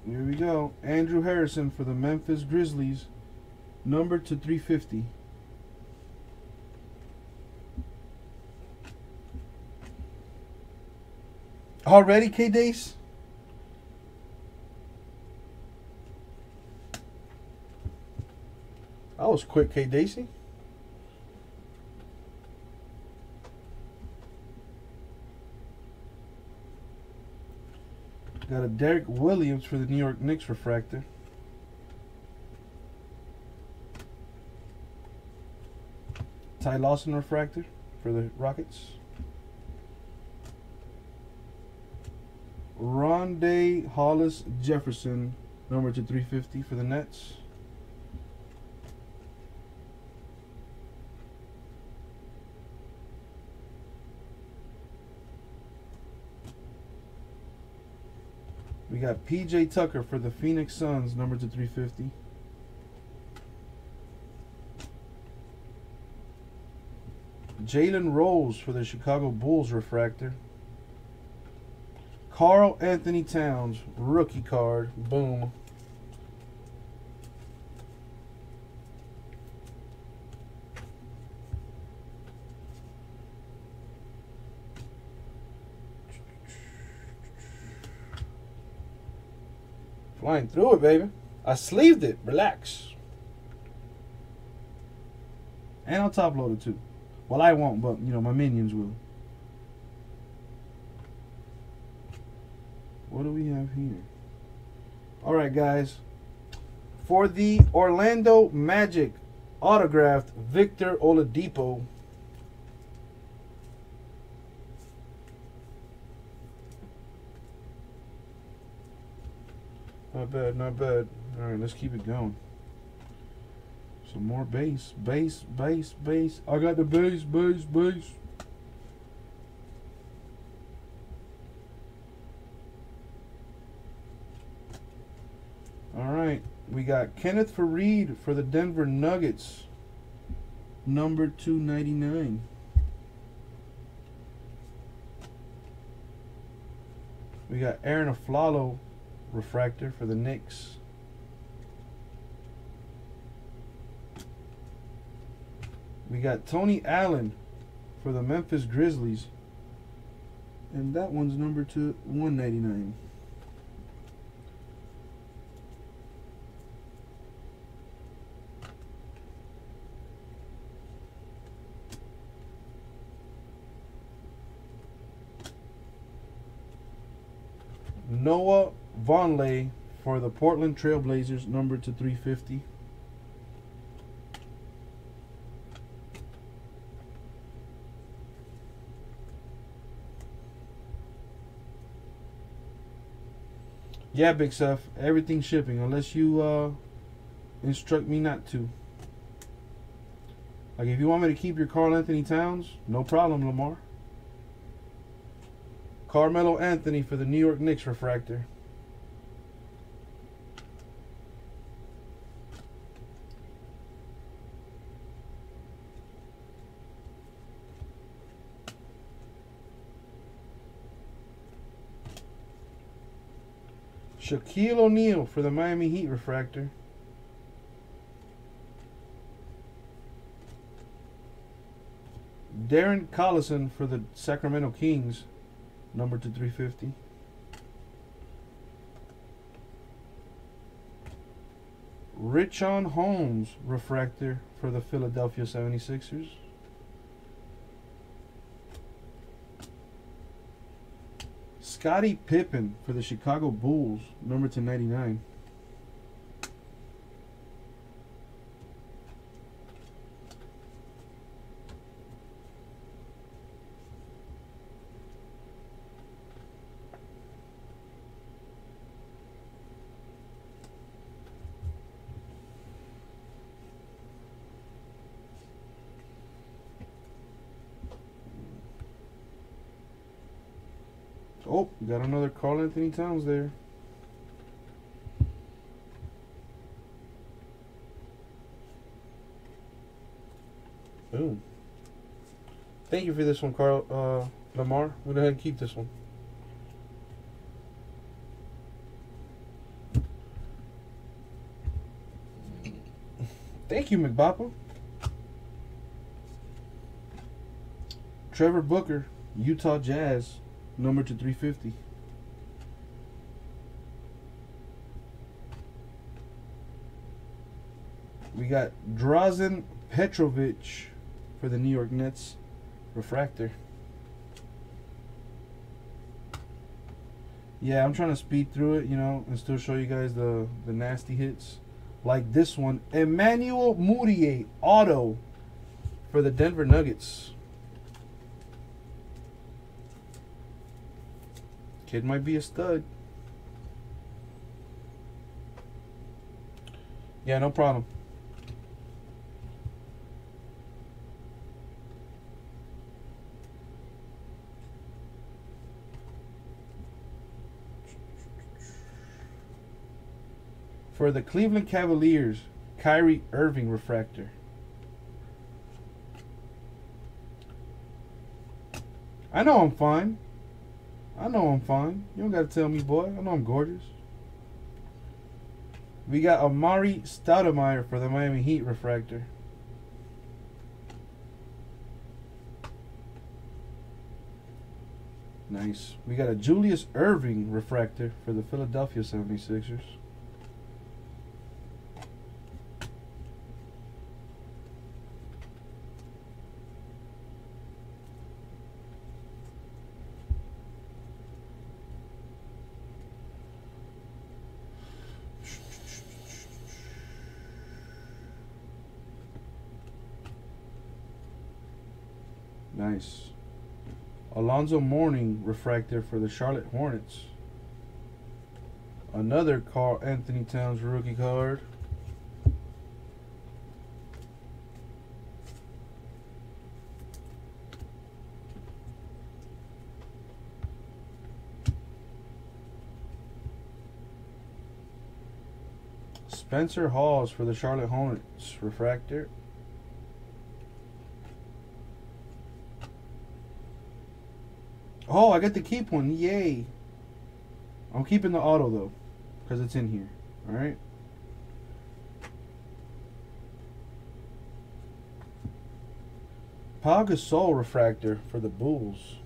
Here we go. Andrew Harrison for the Memphis Grizzlies. Number to 350. Already, K Dace? That was quick, K Dacey. Got a Derrick Williams for the New York Knicks refractor. Ty Lawson refractor for the Rockets. Rondae Hollis Jefferson, number to 350 for the Nets. We got PJ Tucker for the Phoenix Suns, number to 350. Jalen Rose for the Chicago Bulls refractor. Karl-Anthony Towns, rookie card. Boom. Flying through it, baby. I sleeved it. Relax. And I'll top load it too. Well, I won't, but you know my minions will. What do we have here? All right, guys. For the Orlando Magic autographed Victor Oladipo. Not bad, not bad. All right, let's keep it going. Some more base, base, base, base. I got the base, base, base. right. We got Kenneth Faried for the Denver Nuggets. Number 299. We got Arron Afflalo refractor for the Knicks. We got Tony Allen for the Memphis Grizzlies. And that one's number to 199. Noah Vonleh for the Portland Trailblazers, number to 350. Yeah, Big Seth. Everything's shipping unless you uh, instruct me not to. Like if you want me to keep your Karl-Anthony Towns, no problem, Lamar. Carmelo Anthony for the New York Knicks refractor. Shaquille O'Neal for the Miami Heat refractor. Darren Collison for the Sacramento Kings, number to 350. Richaun Holmes refractor for the Philadelphia 76ers. Scottie Pippen for the Chicago Bulls, number to 99. Oh, got Karl-Anthony Towns there. Boom. Thank you for this one, Carl uh, Lamar. We'll go ahead and keep this one. Thank you, McBoppa. Trevor Booker, Utah Jazz, number to 350. We got Drazen Petrovic for the New York Nets refractor. Yeah, I'm trying to speed through it, you know, and still show you guys the the nasty hits. Like this one, Emmanuel Mudiay auto for the Denver Nuggets. Kid might be a stud. Yeah, no problem. For the Cleveland Cavaliers, Kyrie Irving refractor. I know I'm fine. I know I'm fine. You don't gotta tell me, boy. I know I'm gorgeous. We got Amar'e Stoudemire for the Miami Heat refractor. Nice. We got a Julius Erving refractor for the Philadelphia 76ers. Nice. Alonzo Mourning refractor for the Charlotte Hornets. Another Karl-Anthony Towns rookie card. Spencer Hawes for the Charlotte Hornets refractor. Oh, I got to keep one. Yay. I'm keeping the auto though, because it's in here. All right. Pau Gasol refractor for the Bulls.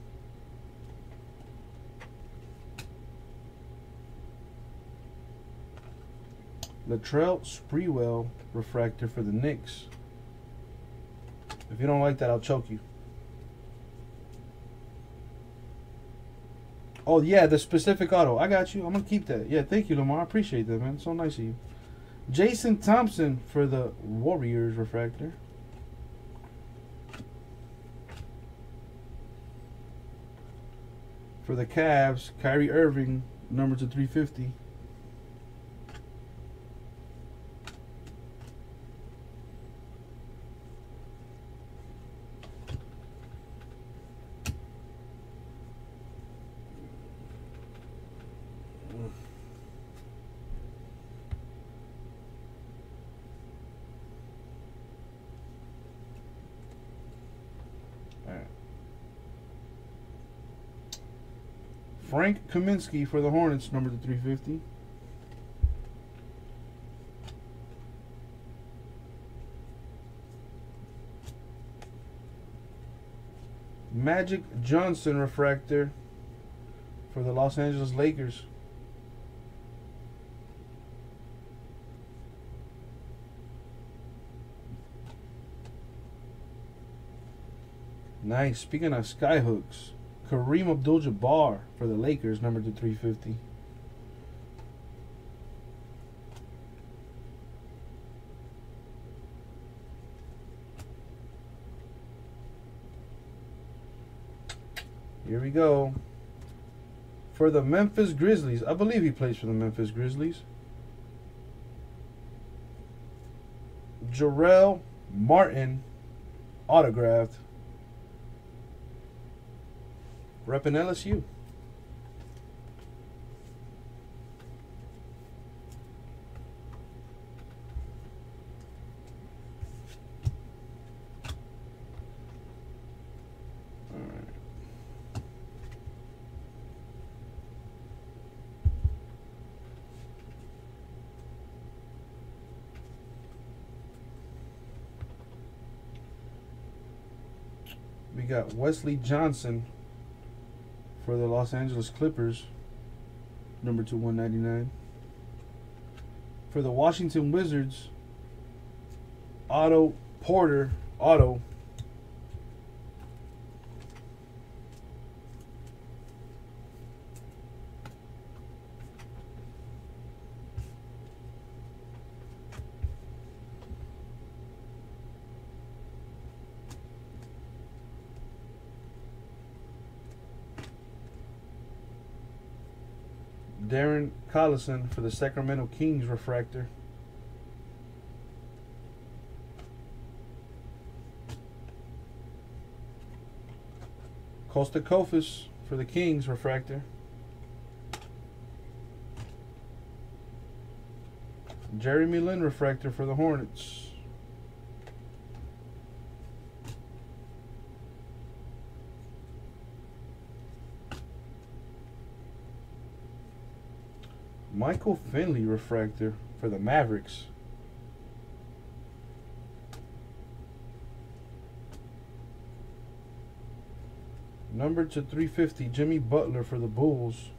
Latrell Sprewell refractor for the Knicks. If you don't like that, I'll choke you. Oh yeah, the specific auto. I got you. I'm gonna keep that. Yeah, thank you, Lamar. I appreciate that, man. So nice of you. Jason Thompson for the Warriors refractor. For the Cavs, Kyrie Irving, number to 350. Frank Kaminsky for the Hornets, number to 350. Magic Johnson refractor for the Los Angeles Lakers. Nice. Speaking of skyhooks, Kareem Abdul-Jabbar for the Lakers, number to 350. Here we go. For the Memphis Grizzlies. I believe he plays for the Memphis Grizzlies. Jarell Martin autographed repping LSU. We got Wesley Johnson for the Los Angeles Clippers, number to 199. For the Washington Wizards, Otto Porter, Otto. Darren Collison for the Sacramento Kings refractor. Kosta Koufos for the Kings refractor. Jeremy Lin refractor for the Hornets. Michael Finley refractor for the Mavericks. Number to 350, Jimmy Butler for the Bulls.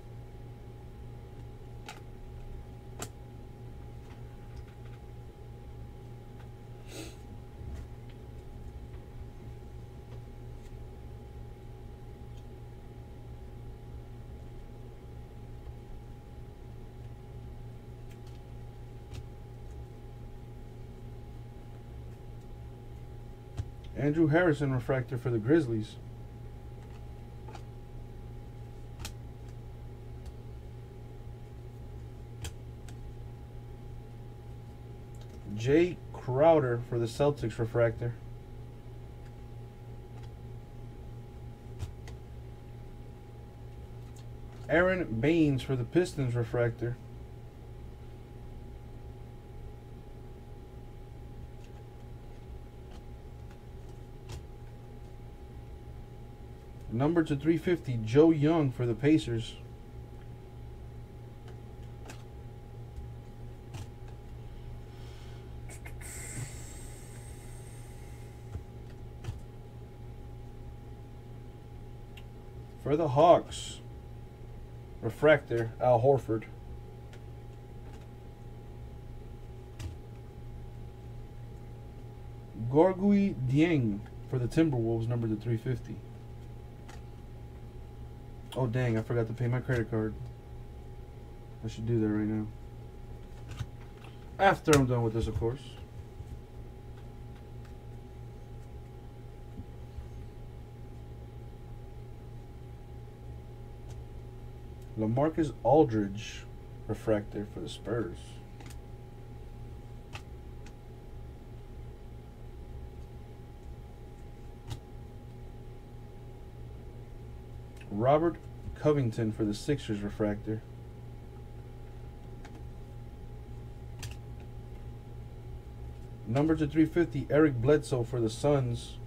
Andrew Harrison refractor for the Grizzlies. Jae Crowder for the Celtics refractor. Aron Baynes for the Pistons refractor. Number to 350, Joe Young for the Pacers.
For the Hawks, Refractor, Al Horford. Gorgui Dieng for the Timberwolves, number to 350. Oh, dang, I forgot to pay my credit card. I should do that right now. After I'm done with this, of course. Lamarcus Aldridge refractor for the Spurs. Robert Covington for the Sixers refractor. Number to 350, Eric Bledsoe for the Suns.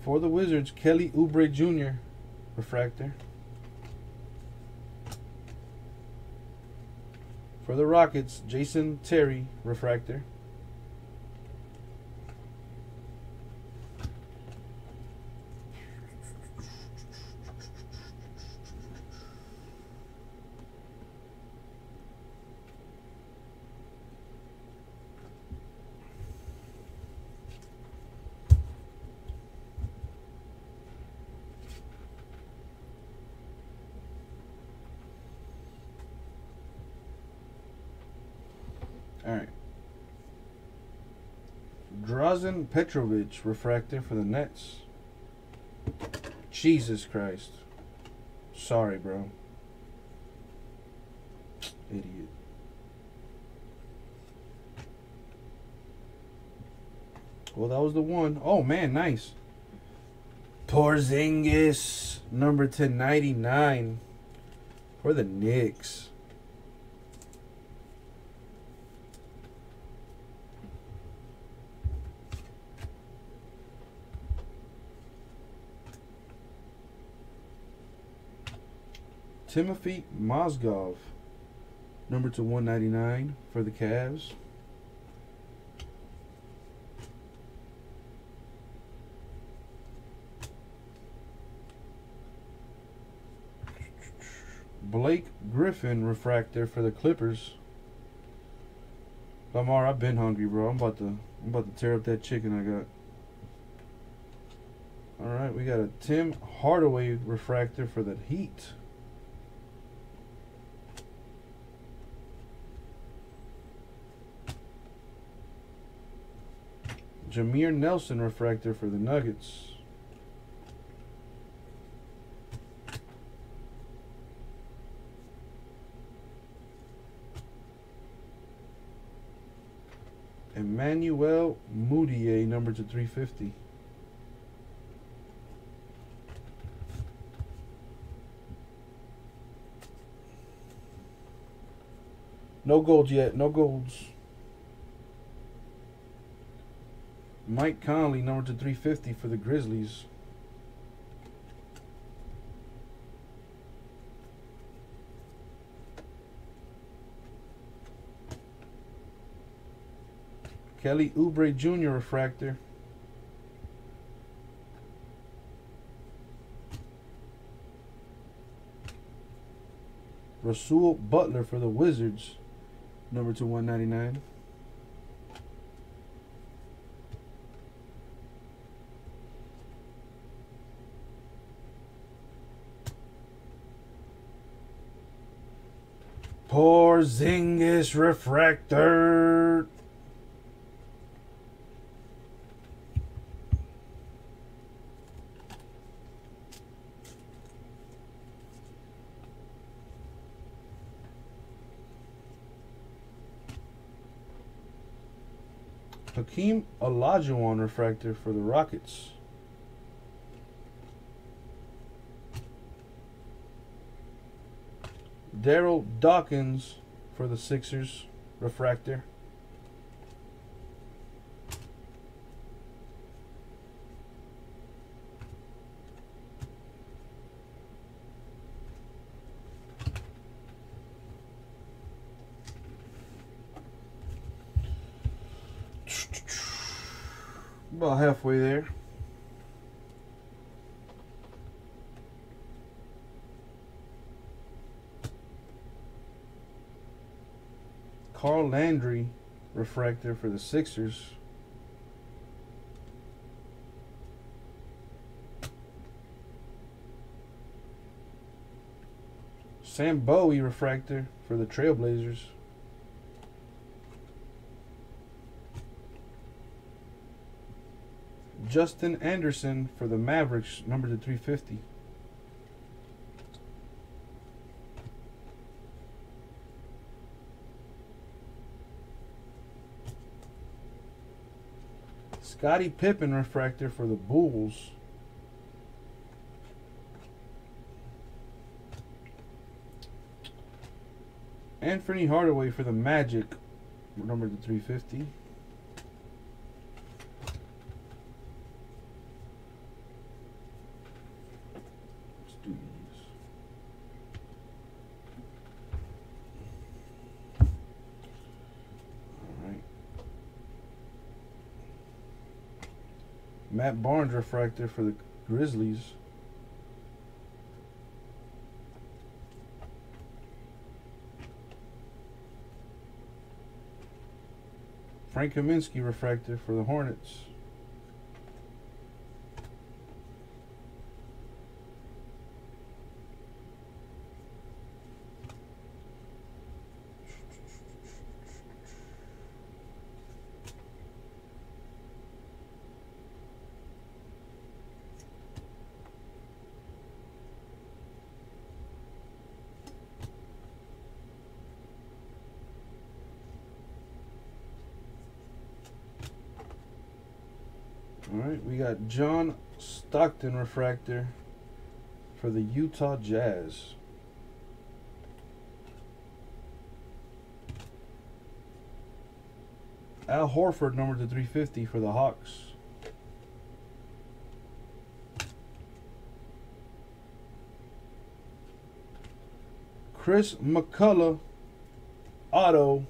For the Wizards, Kelly Oubre Jr. refractor. For the Rockets, Jason Terry refractor. All right. Drazen Petrovic refractor for the Nets. Jesus Christ. Sorry, bro. Idiot. Well, that was the one. Oh man, nice. Porzingis, number 1099 for the Knicks. Timofey Mozgov, number to 199 for the Cavs. Blake Griffin refractor for the Clippers. Lamar, I've been hungry, bro. I'm about to I'm about to tear up that chicken I got. Alright, we got a Tim Hardaway refractor for the Heat. Jameer Nelson refractor for the Nuggets. Emmanuel Mudiay, number to 350. No golds yet. No golds. Mike Conley, number to 350 for the Grizzlies. Kelly Oubre Jr. refractor. Rasual Butler for the Wizards, number to 199. Porzingis refractor. Hakeem Olajuwon refractor for the Rockets. Darryl Dawkins for the Sixers, refractor. About halfway there. Carl Landry refractor for the Sixers. Sam Bowie refractor for the Trailblazers. Justin Anderson for the Mavericks, number to 350. Scottie Pippen refractor for the Bulls. Anthony Hardaway for the Magic, number to 350. Let's do these. All right. Matt Barnes refractor for the Grizzlies. Frank Kaminsky refractor for the Hornets. All right, we got John Stockton refractor for the Utah Jazz. Al Horford, number to 350 for the Hawks. Chris McCullough, auto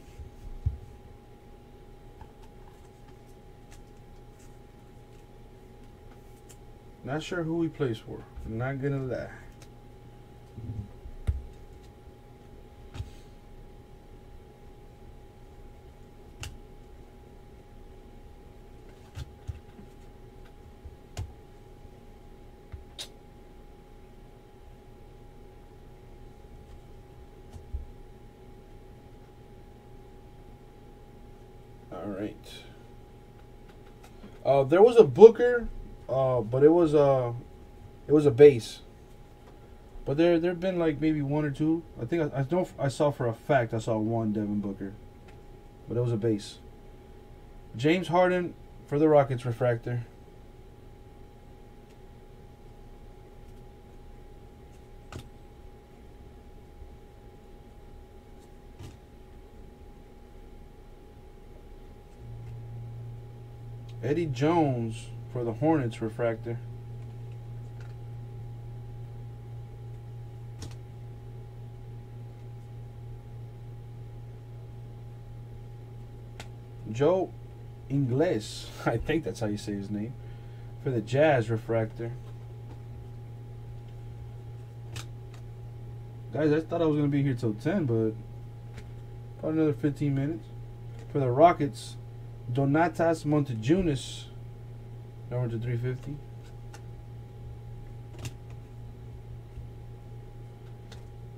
Not sure who he plays for. I'm not gonna lie. All right. Uh, there was a Booker uh, but it was uh, it was a base. But there there've been like maybe one or two. I think I, I know I saw for a fact I saw one Devin Booker, but it was a base. James Harden for the Rockets refractor. Eddie Jones for the Hornets refractor. Joe Ingles, I think that's how you say his name, for the Jazz refractor. Guys, I thought I was going to be here till 10, but about another 15 minutes. For the Rockets, Donatas Motiejunas Number to 350.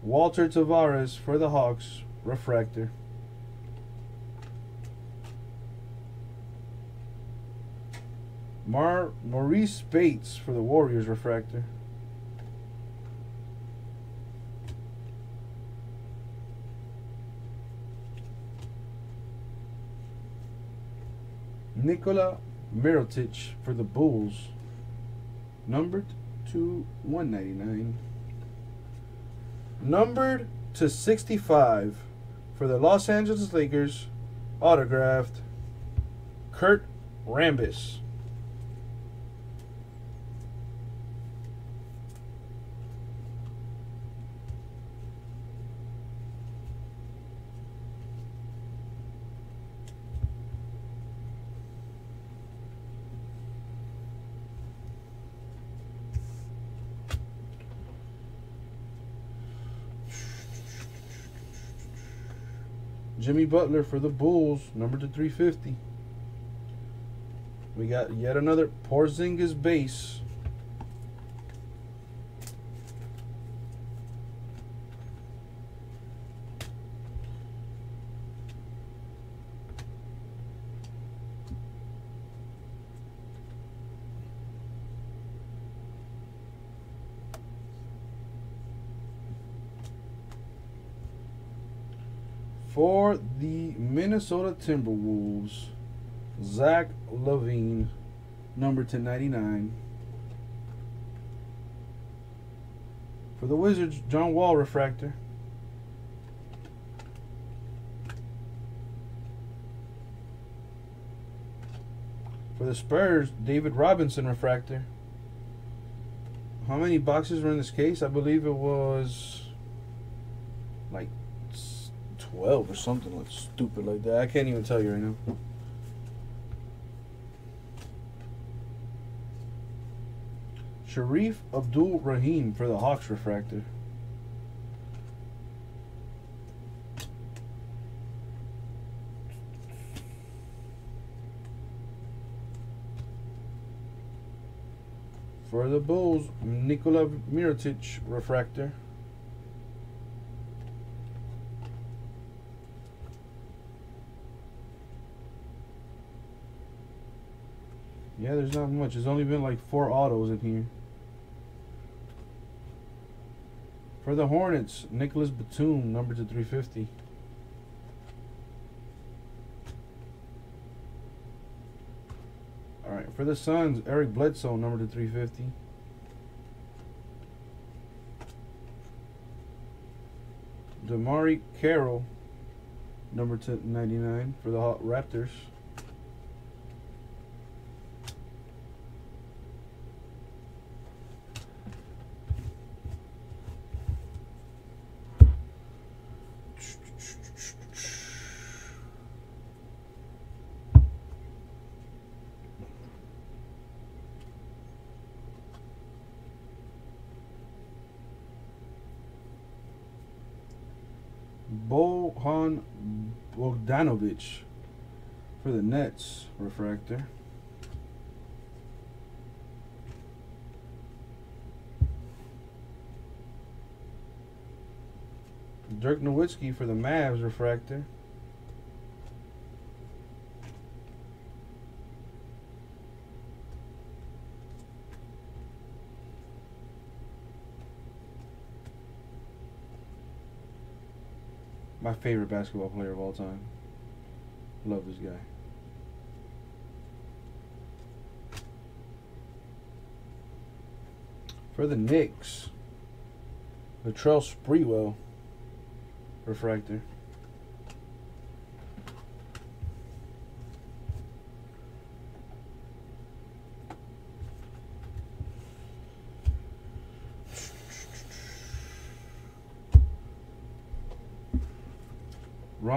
Walter Tavares for the Hawks, refractor. Mar Maurice Bates for the Warriors, refractor. Nikola Mirotic for the Bulls. Numbered to 199. Numbered to 65 for the Los Angeles Lakers. Autographed. Kurt Rambis. Jimmy Butler for the Bulls, number to 350. We got yet another Porzingis base. For the Minnesota Timberwolves, Zach LaVine, number to 99. For the Wizards, John Wall refractor. For the Spurs, David Robinson refractor. How many boxes were in this case? I believe it was like 12 or something like stupid like that. I can't even tell you right now. Shareef Abdul Rahim for the Hawks refractor. For the Bulls, Nikola Mirotic refractor. Yeah, there's not much. There's only been like four autos in here. For the Hornets, Nicolas Batum, number to 350. All right, for the Suns, Eric Bledsoe, number to 350. DeMarre Carroll, number to 99 for the Raptors. Bogdanovic for the Nets refractor. Dirk Nowitzki for the Mavs refractor. My favorite basketball player of all time. Love this guy. For the Knicks, Latrell Sprewell, refractor.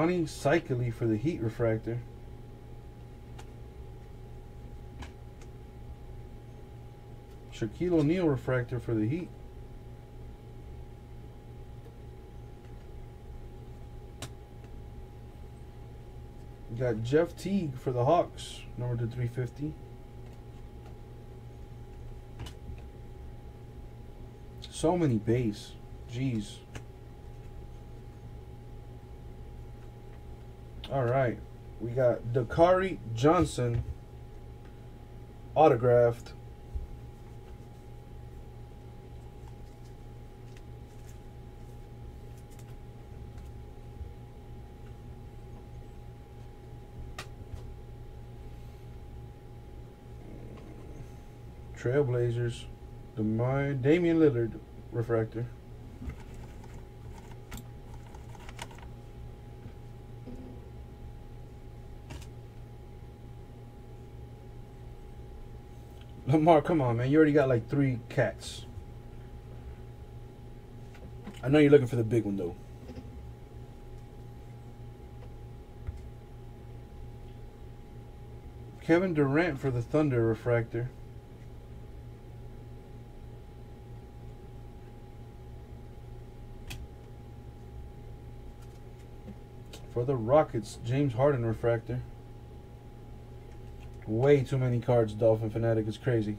Rony Seikaly for the Heat refractor. Shaquille O'Neal refractor for the Heat. Got Jeff Teague for the Hawks, number to 350. So many base. Jeez. All right. We got Dakari Johnson autographed. Trailblazers, Demi- Damian Lillard refractor. Lamar, come on, man. You already got like three KATs. I know you're looking for the big one, though. Kevin Durant for the Thunder refractor. For the Rockets, James Harden refractor. Way too many cards, Dolphin Fanatic. It's crazy.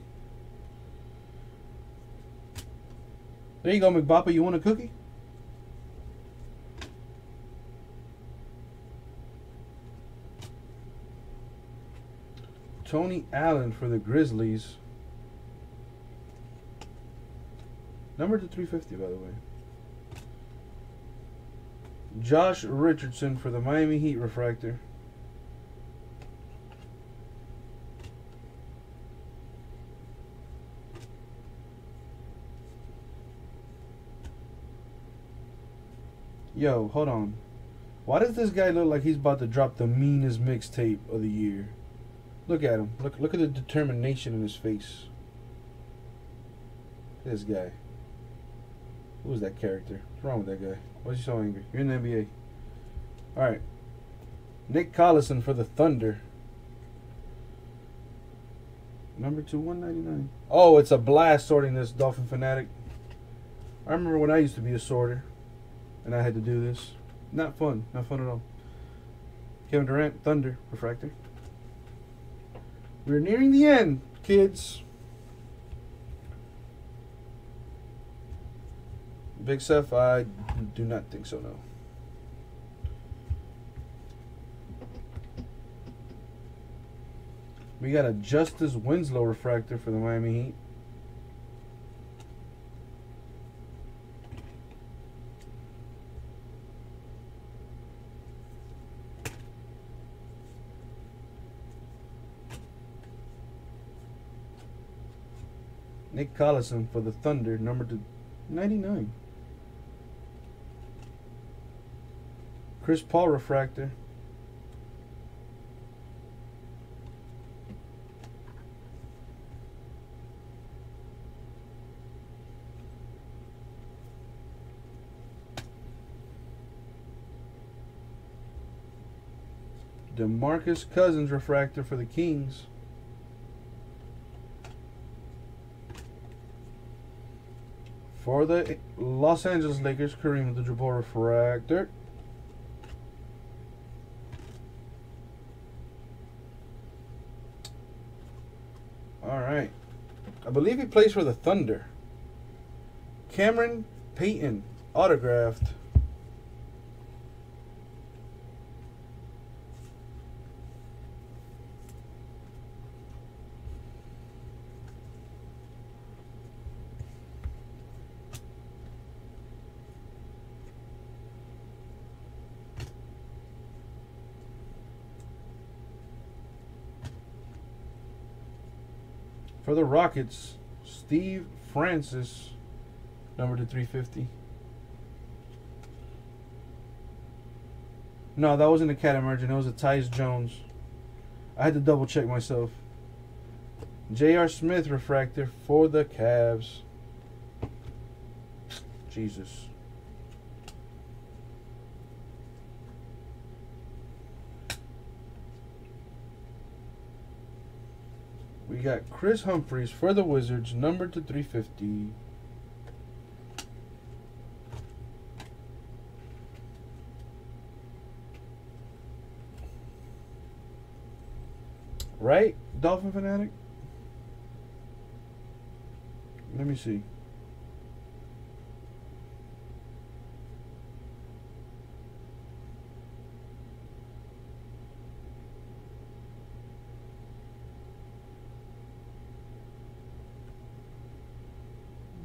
There you go, McBoppa. You want a cookie? Tony Allen for the Grizzlies. Number to 350, by the way. Josh Richardson for the Miami Heat refractor. Yo, hold on. Why does this guy look like he's about to drop the meanest mixtape of the year? Look at him. Look look at the determination in his face. This guy. Who is that character? What's wrong with that guy? Why is he so angry? You're in the NBA. Alright. Nick Collison for the Thunder. Number two, 199. Oh, it's a blast sorting this Dolphin Fanatic. I remember when I used to be a sorter and I had to do this. Not fun. Not fun at all. Kevin Durant, Thunder, Refractor. We're nearing the end, kids. Big Seth, I do not think so, no. We got a Justice Winslow refractor for the Miami Heat. Nick Collison for the Thunder, number to 99. Chris Paul refractor. DeMarcus Cousins refractor for the Kings. For the Los Angeles Lakers, Kareem Abdul-Jabbar refractor. All right. I believe he plays for the Thunder. Cameron Payton, autographed. Rockets, Steve Francis, number to 350. No, that wasn't a KAT emergent. That was a Tyus Jones. I had to double check myself. J.R. Smith refractor for the Cavs. Jesus. We got Kris Humphries for the Wizards, number to 350. Right, Dolphin Fanatic? Let me see.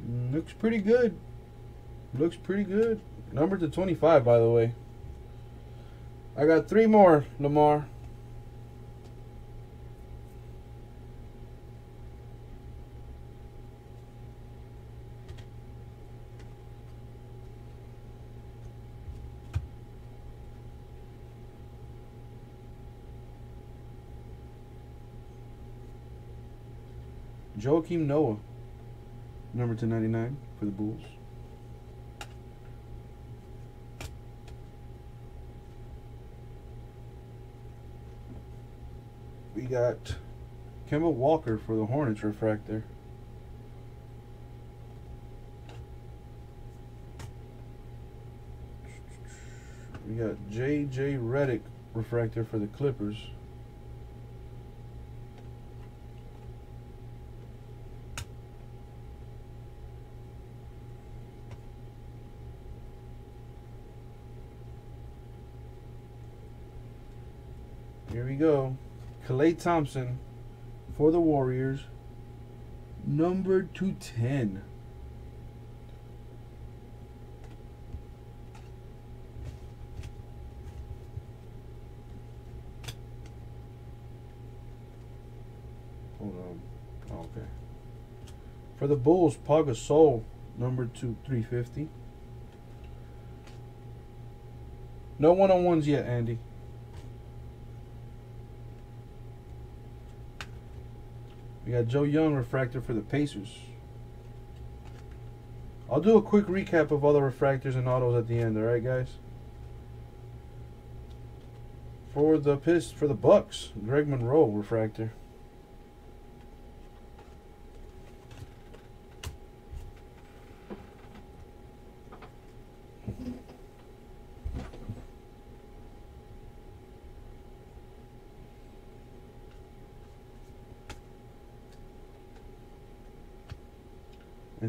Mm, Looks pretty good. Looks pretty good. Number to 25, by the way. I got three more, Lamar. Joakim Noah, number to 99 for the Bulls. We got Kemba Walker for the Hornets refractor. We got J.J. Redick refractor for the Clippers. Here we go. Thompson for the Warriors. Number 210. Hold on. Oh, okay. For the Bulls, Pau Gasol, number two, 350. No one on ones yet, Andy. Got Joe Young refractor for the Pacers. I'll do a quick recap of all the refractors and autos at the end, alright guys? For the Piss for the Bucks, Greg Monroe refractor.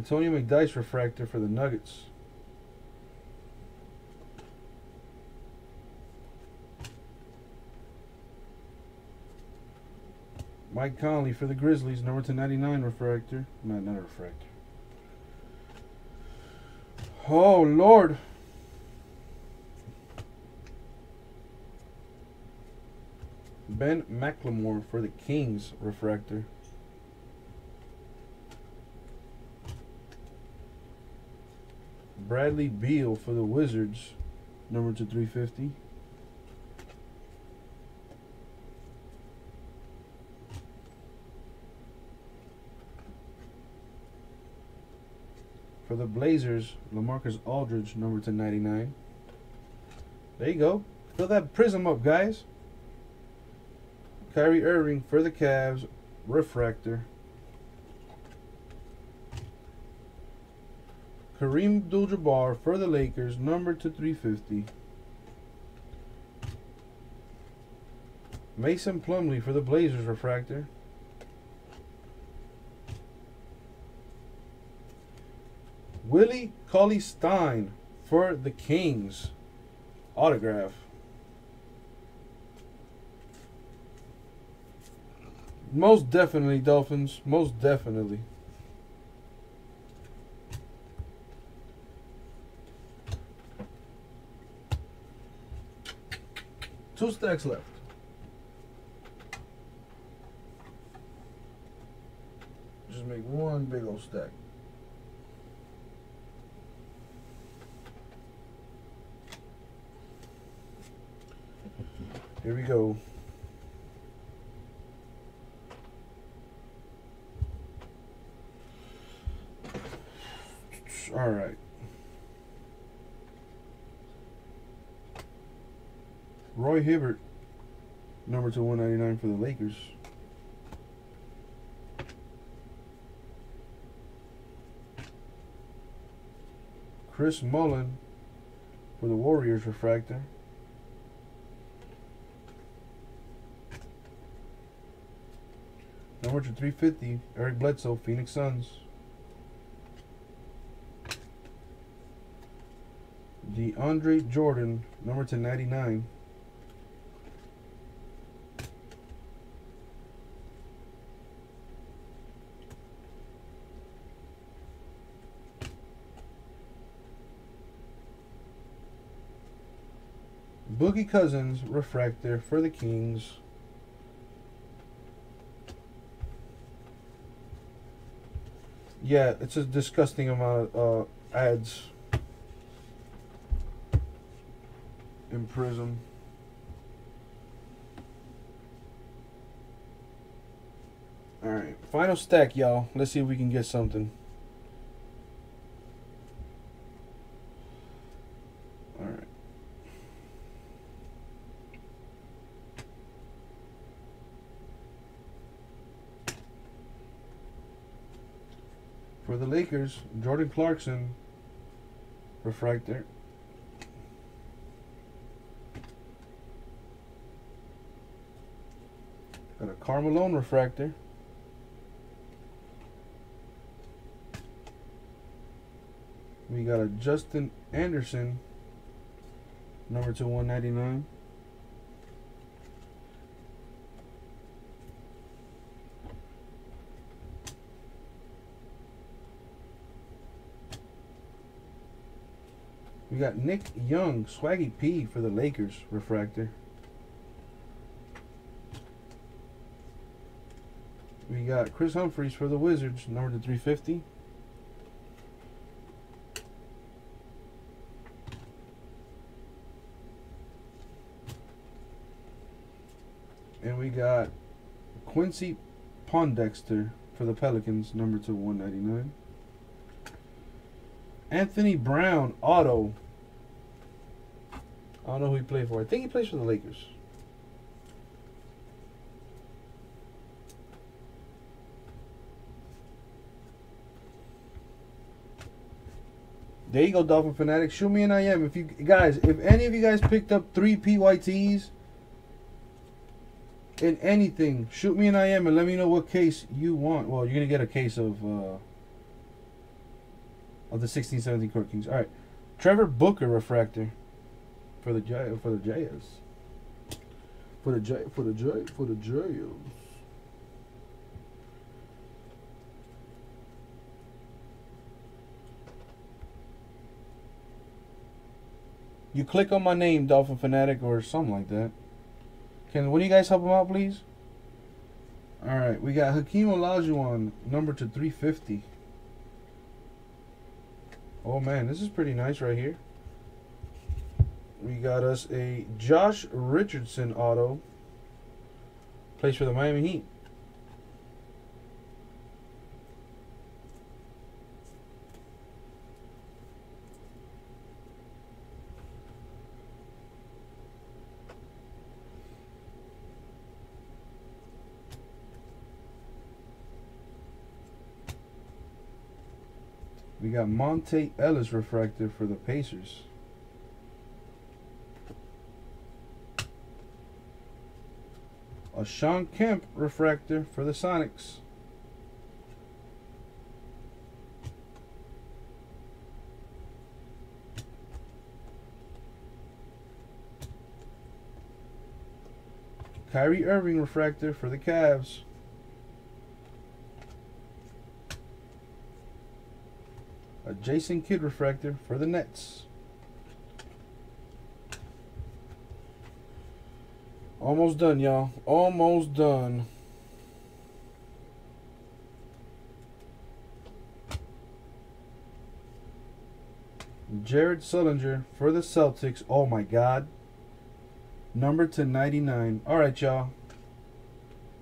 Antonio McDyess refractor for the Nuggets. Mike Conley for the Grizzlies, number to 99 refractor. Not, not a refractor. Oh, Lord. Ben McLemore for the Kings refractor. Bradley Beal for the Wizards, number to 350. For the Blazers, LaMarcus Aldridge, number to 99. There you go. Fill that Prizm up, guys. Kyrie Irving for the Cavs, refractor. Kareem Abdul-Jabbar for the Lakers, number to 350. Mason Plumlee for the Blazers, refractor. Willie Cauley Stein for the Kings, autograph. Most definitely, Dolphins. Most definitely. Two stacks left. Just make one big old stack. Here we go. All right. Hibbert, number to 199 for the Lakers. Chris Mullin for the Warriors refractor. Number to 350, Eric Bledsoe, Phoenix Suns. DeAndre Jordan, number to 99. Cousins, refractor for the Kings. Yeah, it's a disgusting amount of uh, ads in Prizm. Alright, final stack, y'all. Let's see if we can get something. Lakers, Jordan Clarkson, refractor. Got a Carmelo refractor. We got a Justin Anderson, number to 199. We got Nick Young, Swaggy P for the Lakers refractor. We got Kris Humphries for the Wizards, number to 350. And we got Quincy Pondexter for the Pelicans, number to 199. Anthony Brown, auto. I don't know who he played for. I think he plays for the Lakers. There you go, Dolphin Fanatic. Shoot me an IM. If you guys, if any of you guys picked up three PYTs in anything, shoot me an IM and let me know what case you want. Well, you're gonna get a case of uh, of the 16, 17 Court Kings. All right, Trevor Booker refractor for the J for the Jayers. For the J for the J for the Jayers. You click on my name, Dolphin Fanatic, or something like that. Can one of you guys help him out, please? All right, we got Hakeem Olajuwon, number to 350. Oh man, this is pretty nice right here. We got us a Josh Richardson auto. Plays for the Miami Heat. We got Monta Ellis refractor for the Pacers. A Shawn Kemp refractor for the Sonics. Kyrie Irving refractor for the Cavs. A Jason Kidd refractor for the Nets. Almost done, y'all. Almost done. Jared Sullinger for the Celtics. Oh my God. Number to 99. All right, y'all.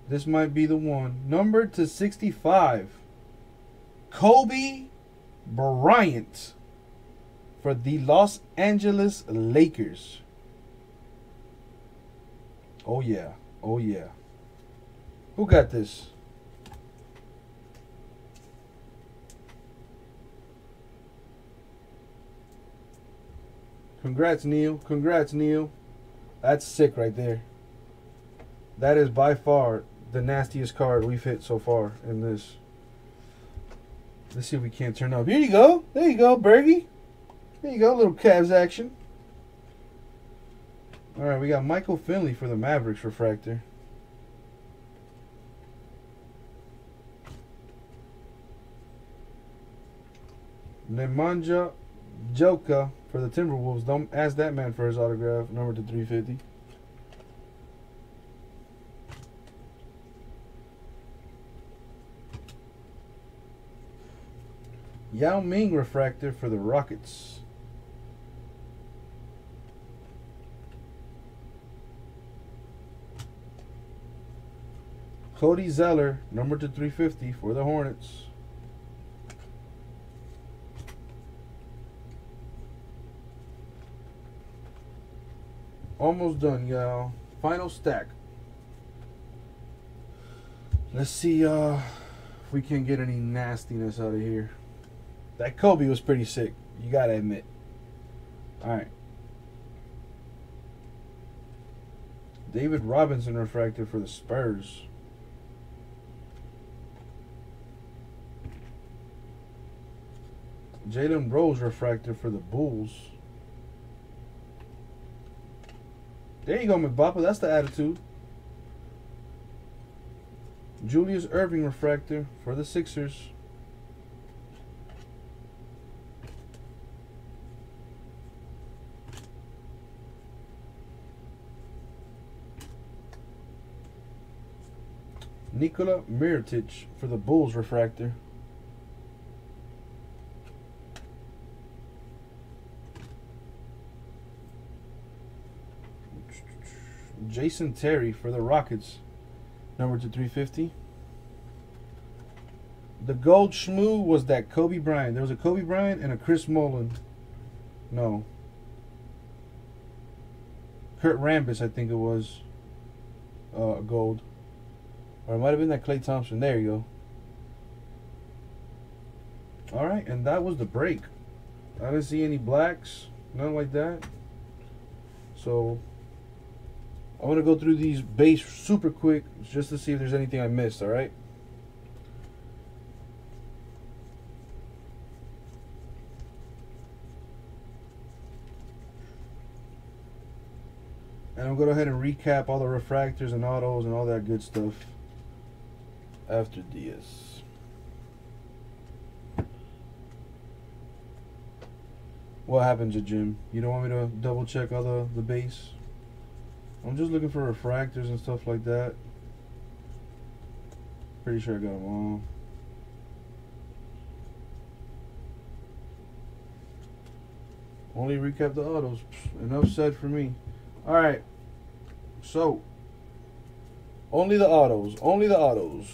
This might be the one. Number to 65. Kobe Bryant for the Los Angeles Lakers. Oh yeah. Oh yeah. Who got this? Congrats, Neil. Congrats, Neil. That's sick right there. That is by far the nastiest card we've hit so far in this. Let's see if we can't turn up. Here you go. There you go, Bergie. There you go, little Cavs action. All right, we got Michael Finley for the Mavericks refractor. Nemanja Joka for the Timberwolves. Don't ask that man for his autograph. Number to 350. Yao Ming refractor for the Rockets. Cody Zeller, number to 350 for the Hornets. Almost done, y'all. Final stack. Let's see uh, if we can get any nastiness out of here. That Kobe was pretty sick. You gotta admit. All right. David Robinson refractor for the Spurs. Jalen Rose refractor for the Bulls. There you go, McBoppa. That's the attitude. Julius Erving refractor for the Sixers. Nikola Mirotic for the Bulls refractor. Jason Terry for the Rockets, number to 350. The gold schmoo was that Kobe Bryant. There was a Kobe Bryant and a Chris Mullin. No. Kurt Rambis, I think it was. Uh, gold. Or it might have been that Klay Thompson. There you go. All right, and that was the break. I didn't see any blacks, nothing like that. So I'm gonna go through these base super quick just to see if there's anything I missed. All right. And I'm gonna go ahead and recap all the refractors and autos and all that good stuff after this. What happened to Jim? You don't want me to double check all the, the base? I'm just looking for refractors and stuff like that. Pretty sure I got them all. Only recap the autos. Enough said for me. Alright. So. Only the autos. Only the autos.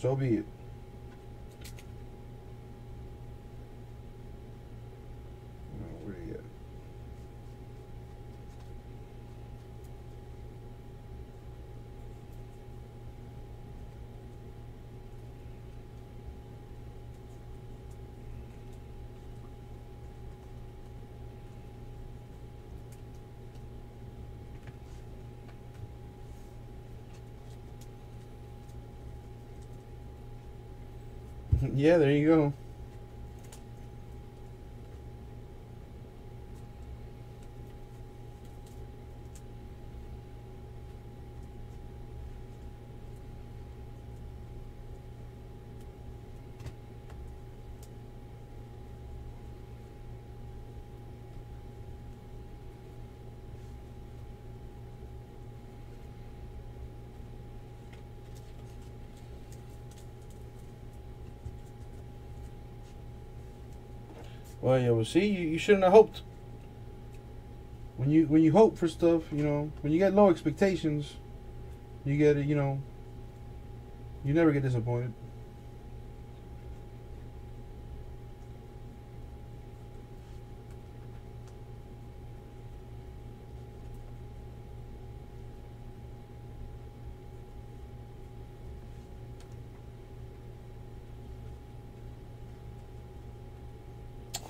So be it. Now, where you at? Yeah, there you go. Well, yeah. Well, see, you, you shouldn't have hoped. When you when you hope for stuff, you know, when you get low expectations, you get you know. You never get disappointed.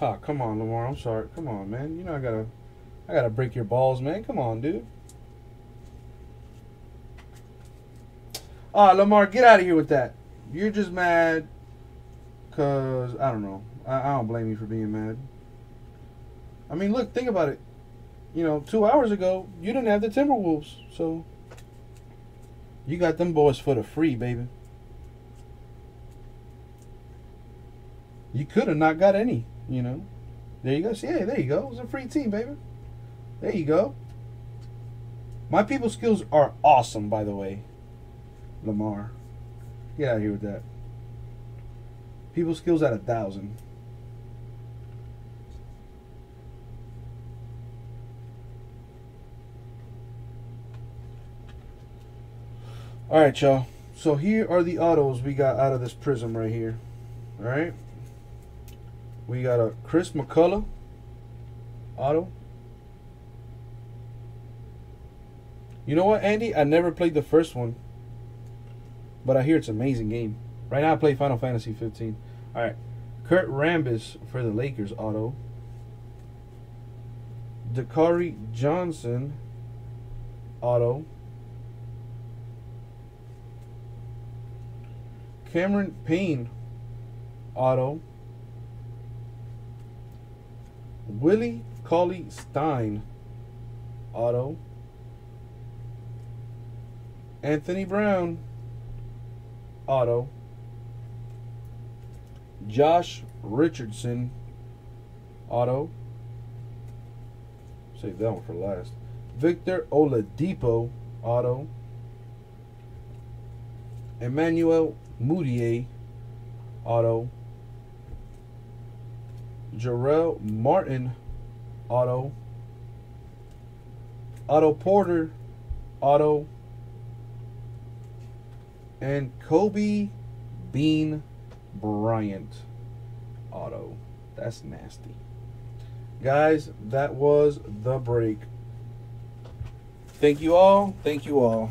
Ah, come on, Lamar. I'm sorry. Come on, man. You know I gotta, I gotta break your balls, man. Come on, dude. Ah, Lamar, get out of here with that. You're just mad, cause I don't know. I, I don't blame you for being mad. I mean, look, think about it. You know, two hours ago, you didn't have the Timberwolves, so you got them boys for the free, baby. You could have not got any. You know, there you go. See, yeah, there you go. It was a free team, baby. There you go. My people skills are awesome, by the way. Lamar, get out here with that. People skills at a thousand. All right, y'all. So here are the autos we got out of this Prizm right here. All right. We got a Chris McCullough auto. You know what, Andy? I never played the first one, but I hear it's an amazing game. Right now, I play Final Fantasy 15. All right, Kurt Rambis for the Lakers auto. Dakari Johnson auto. Cameron Payne auto. Willie Cauley Stein, auto. Anthony Brown, auto. Josh Richardson, auto. Save that one for last. Victor Oladipo, auto. Emmanuel Mudiay, auto. Jarell Martin, auto. Otto Porter, auto. And Kobe Bean Bryant, auto. That's nasty. Guys, that was the break. Thank you all. Thank you all.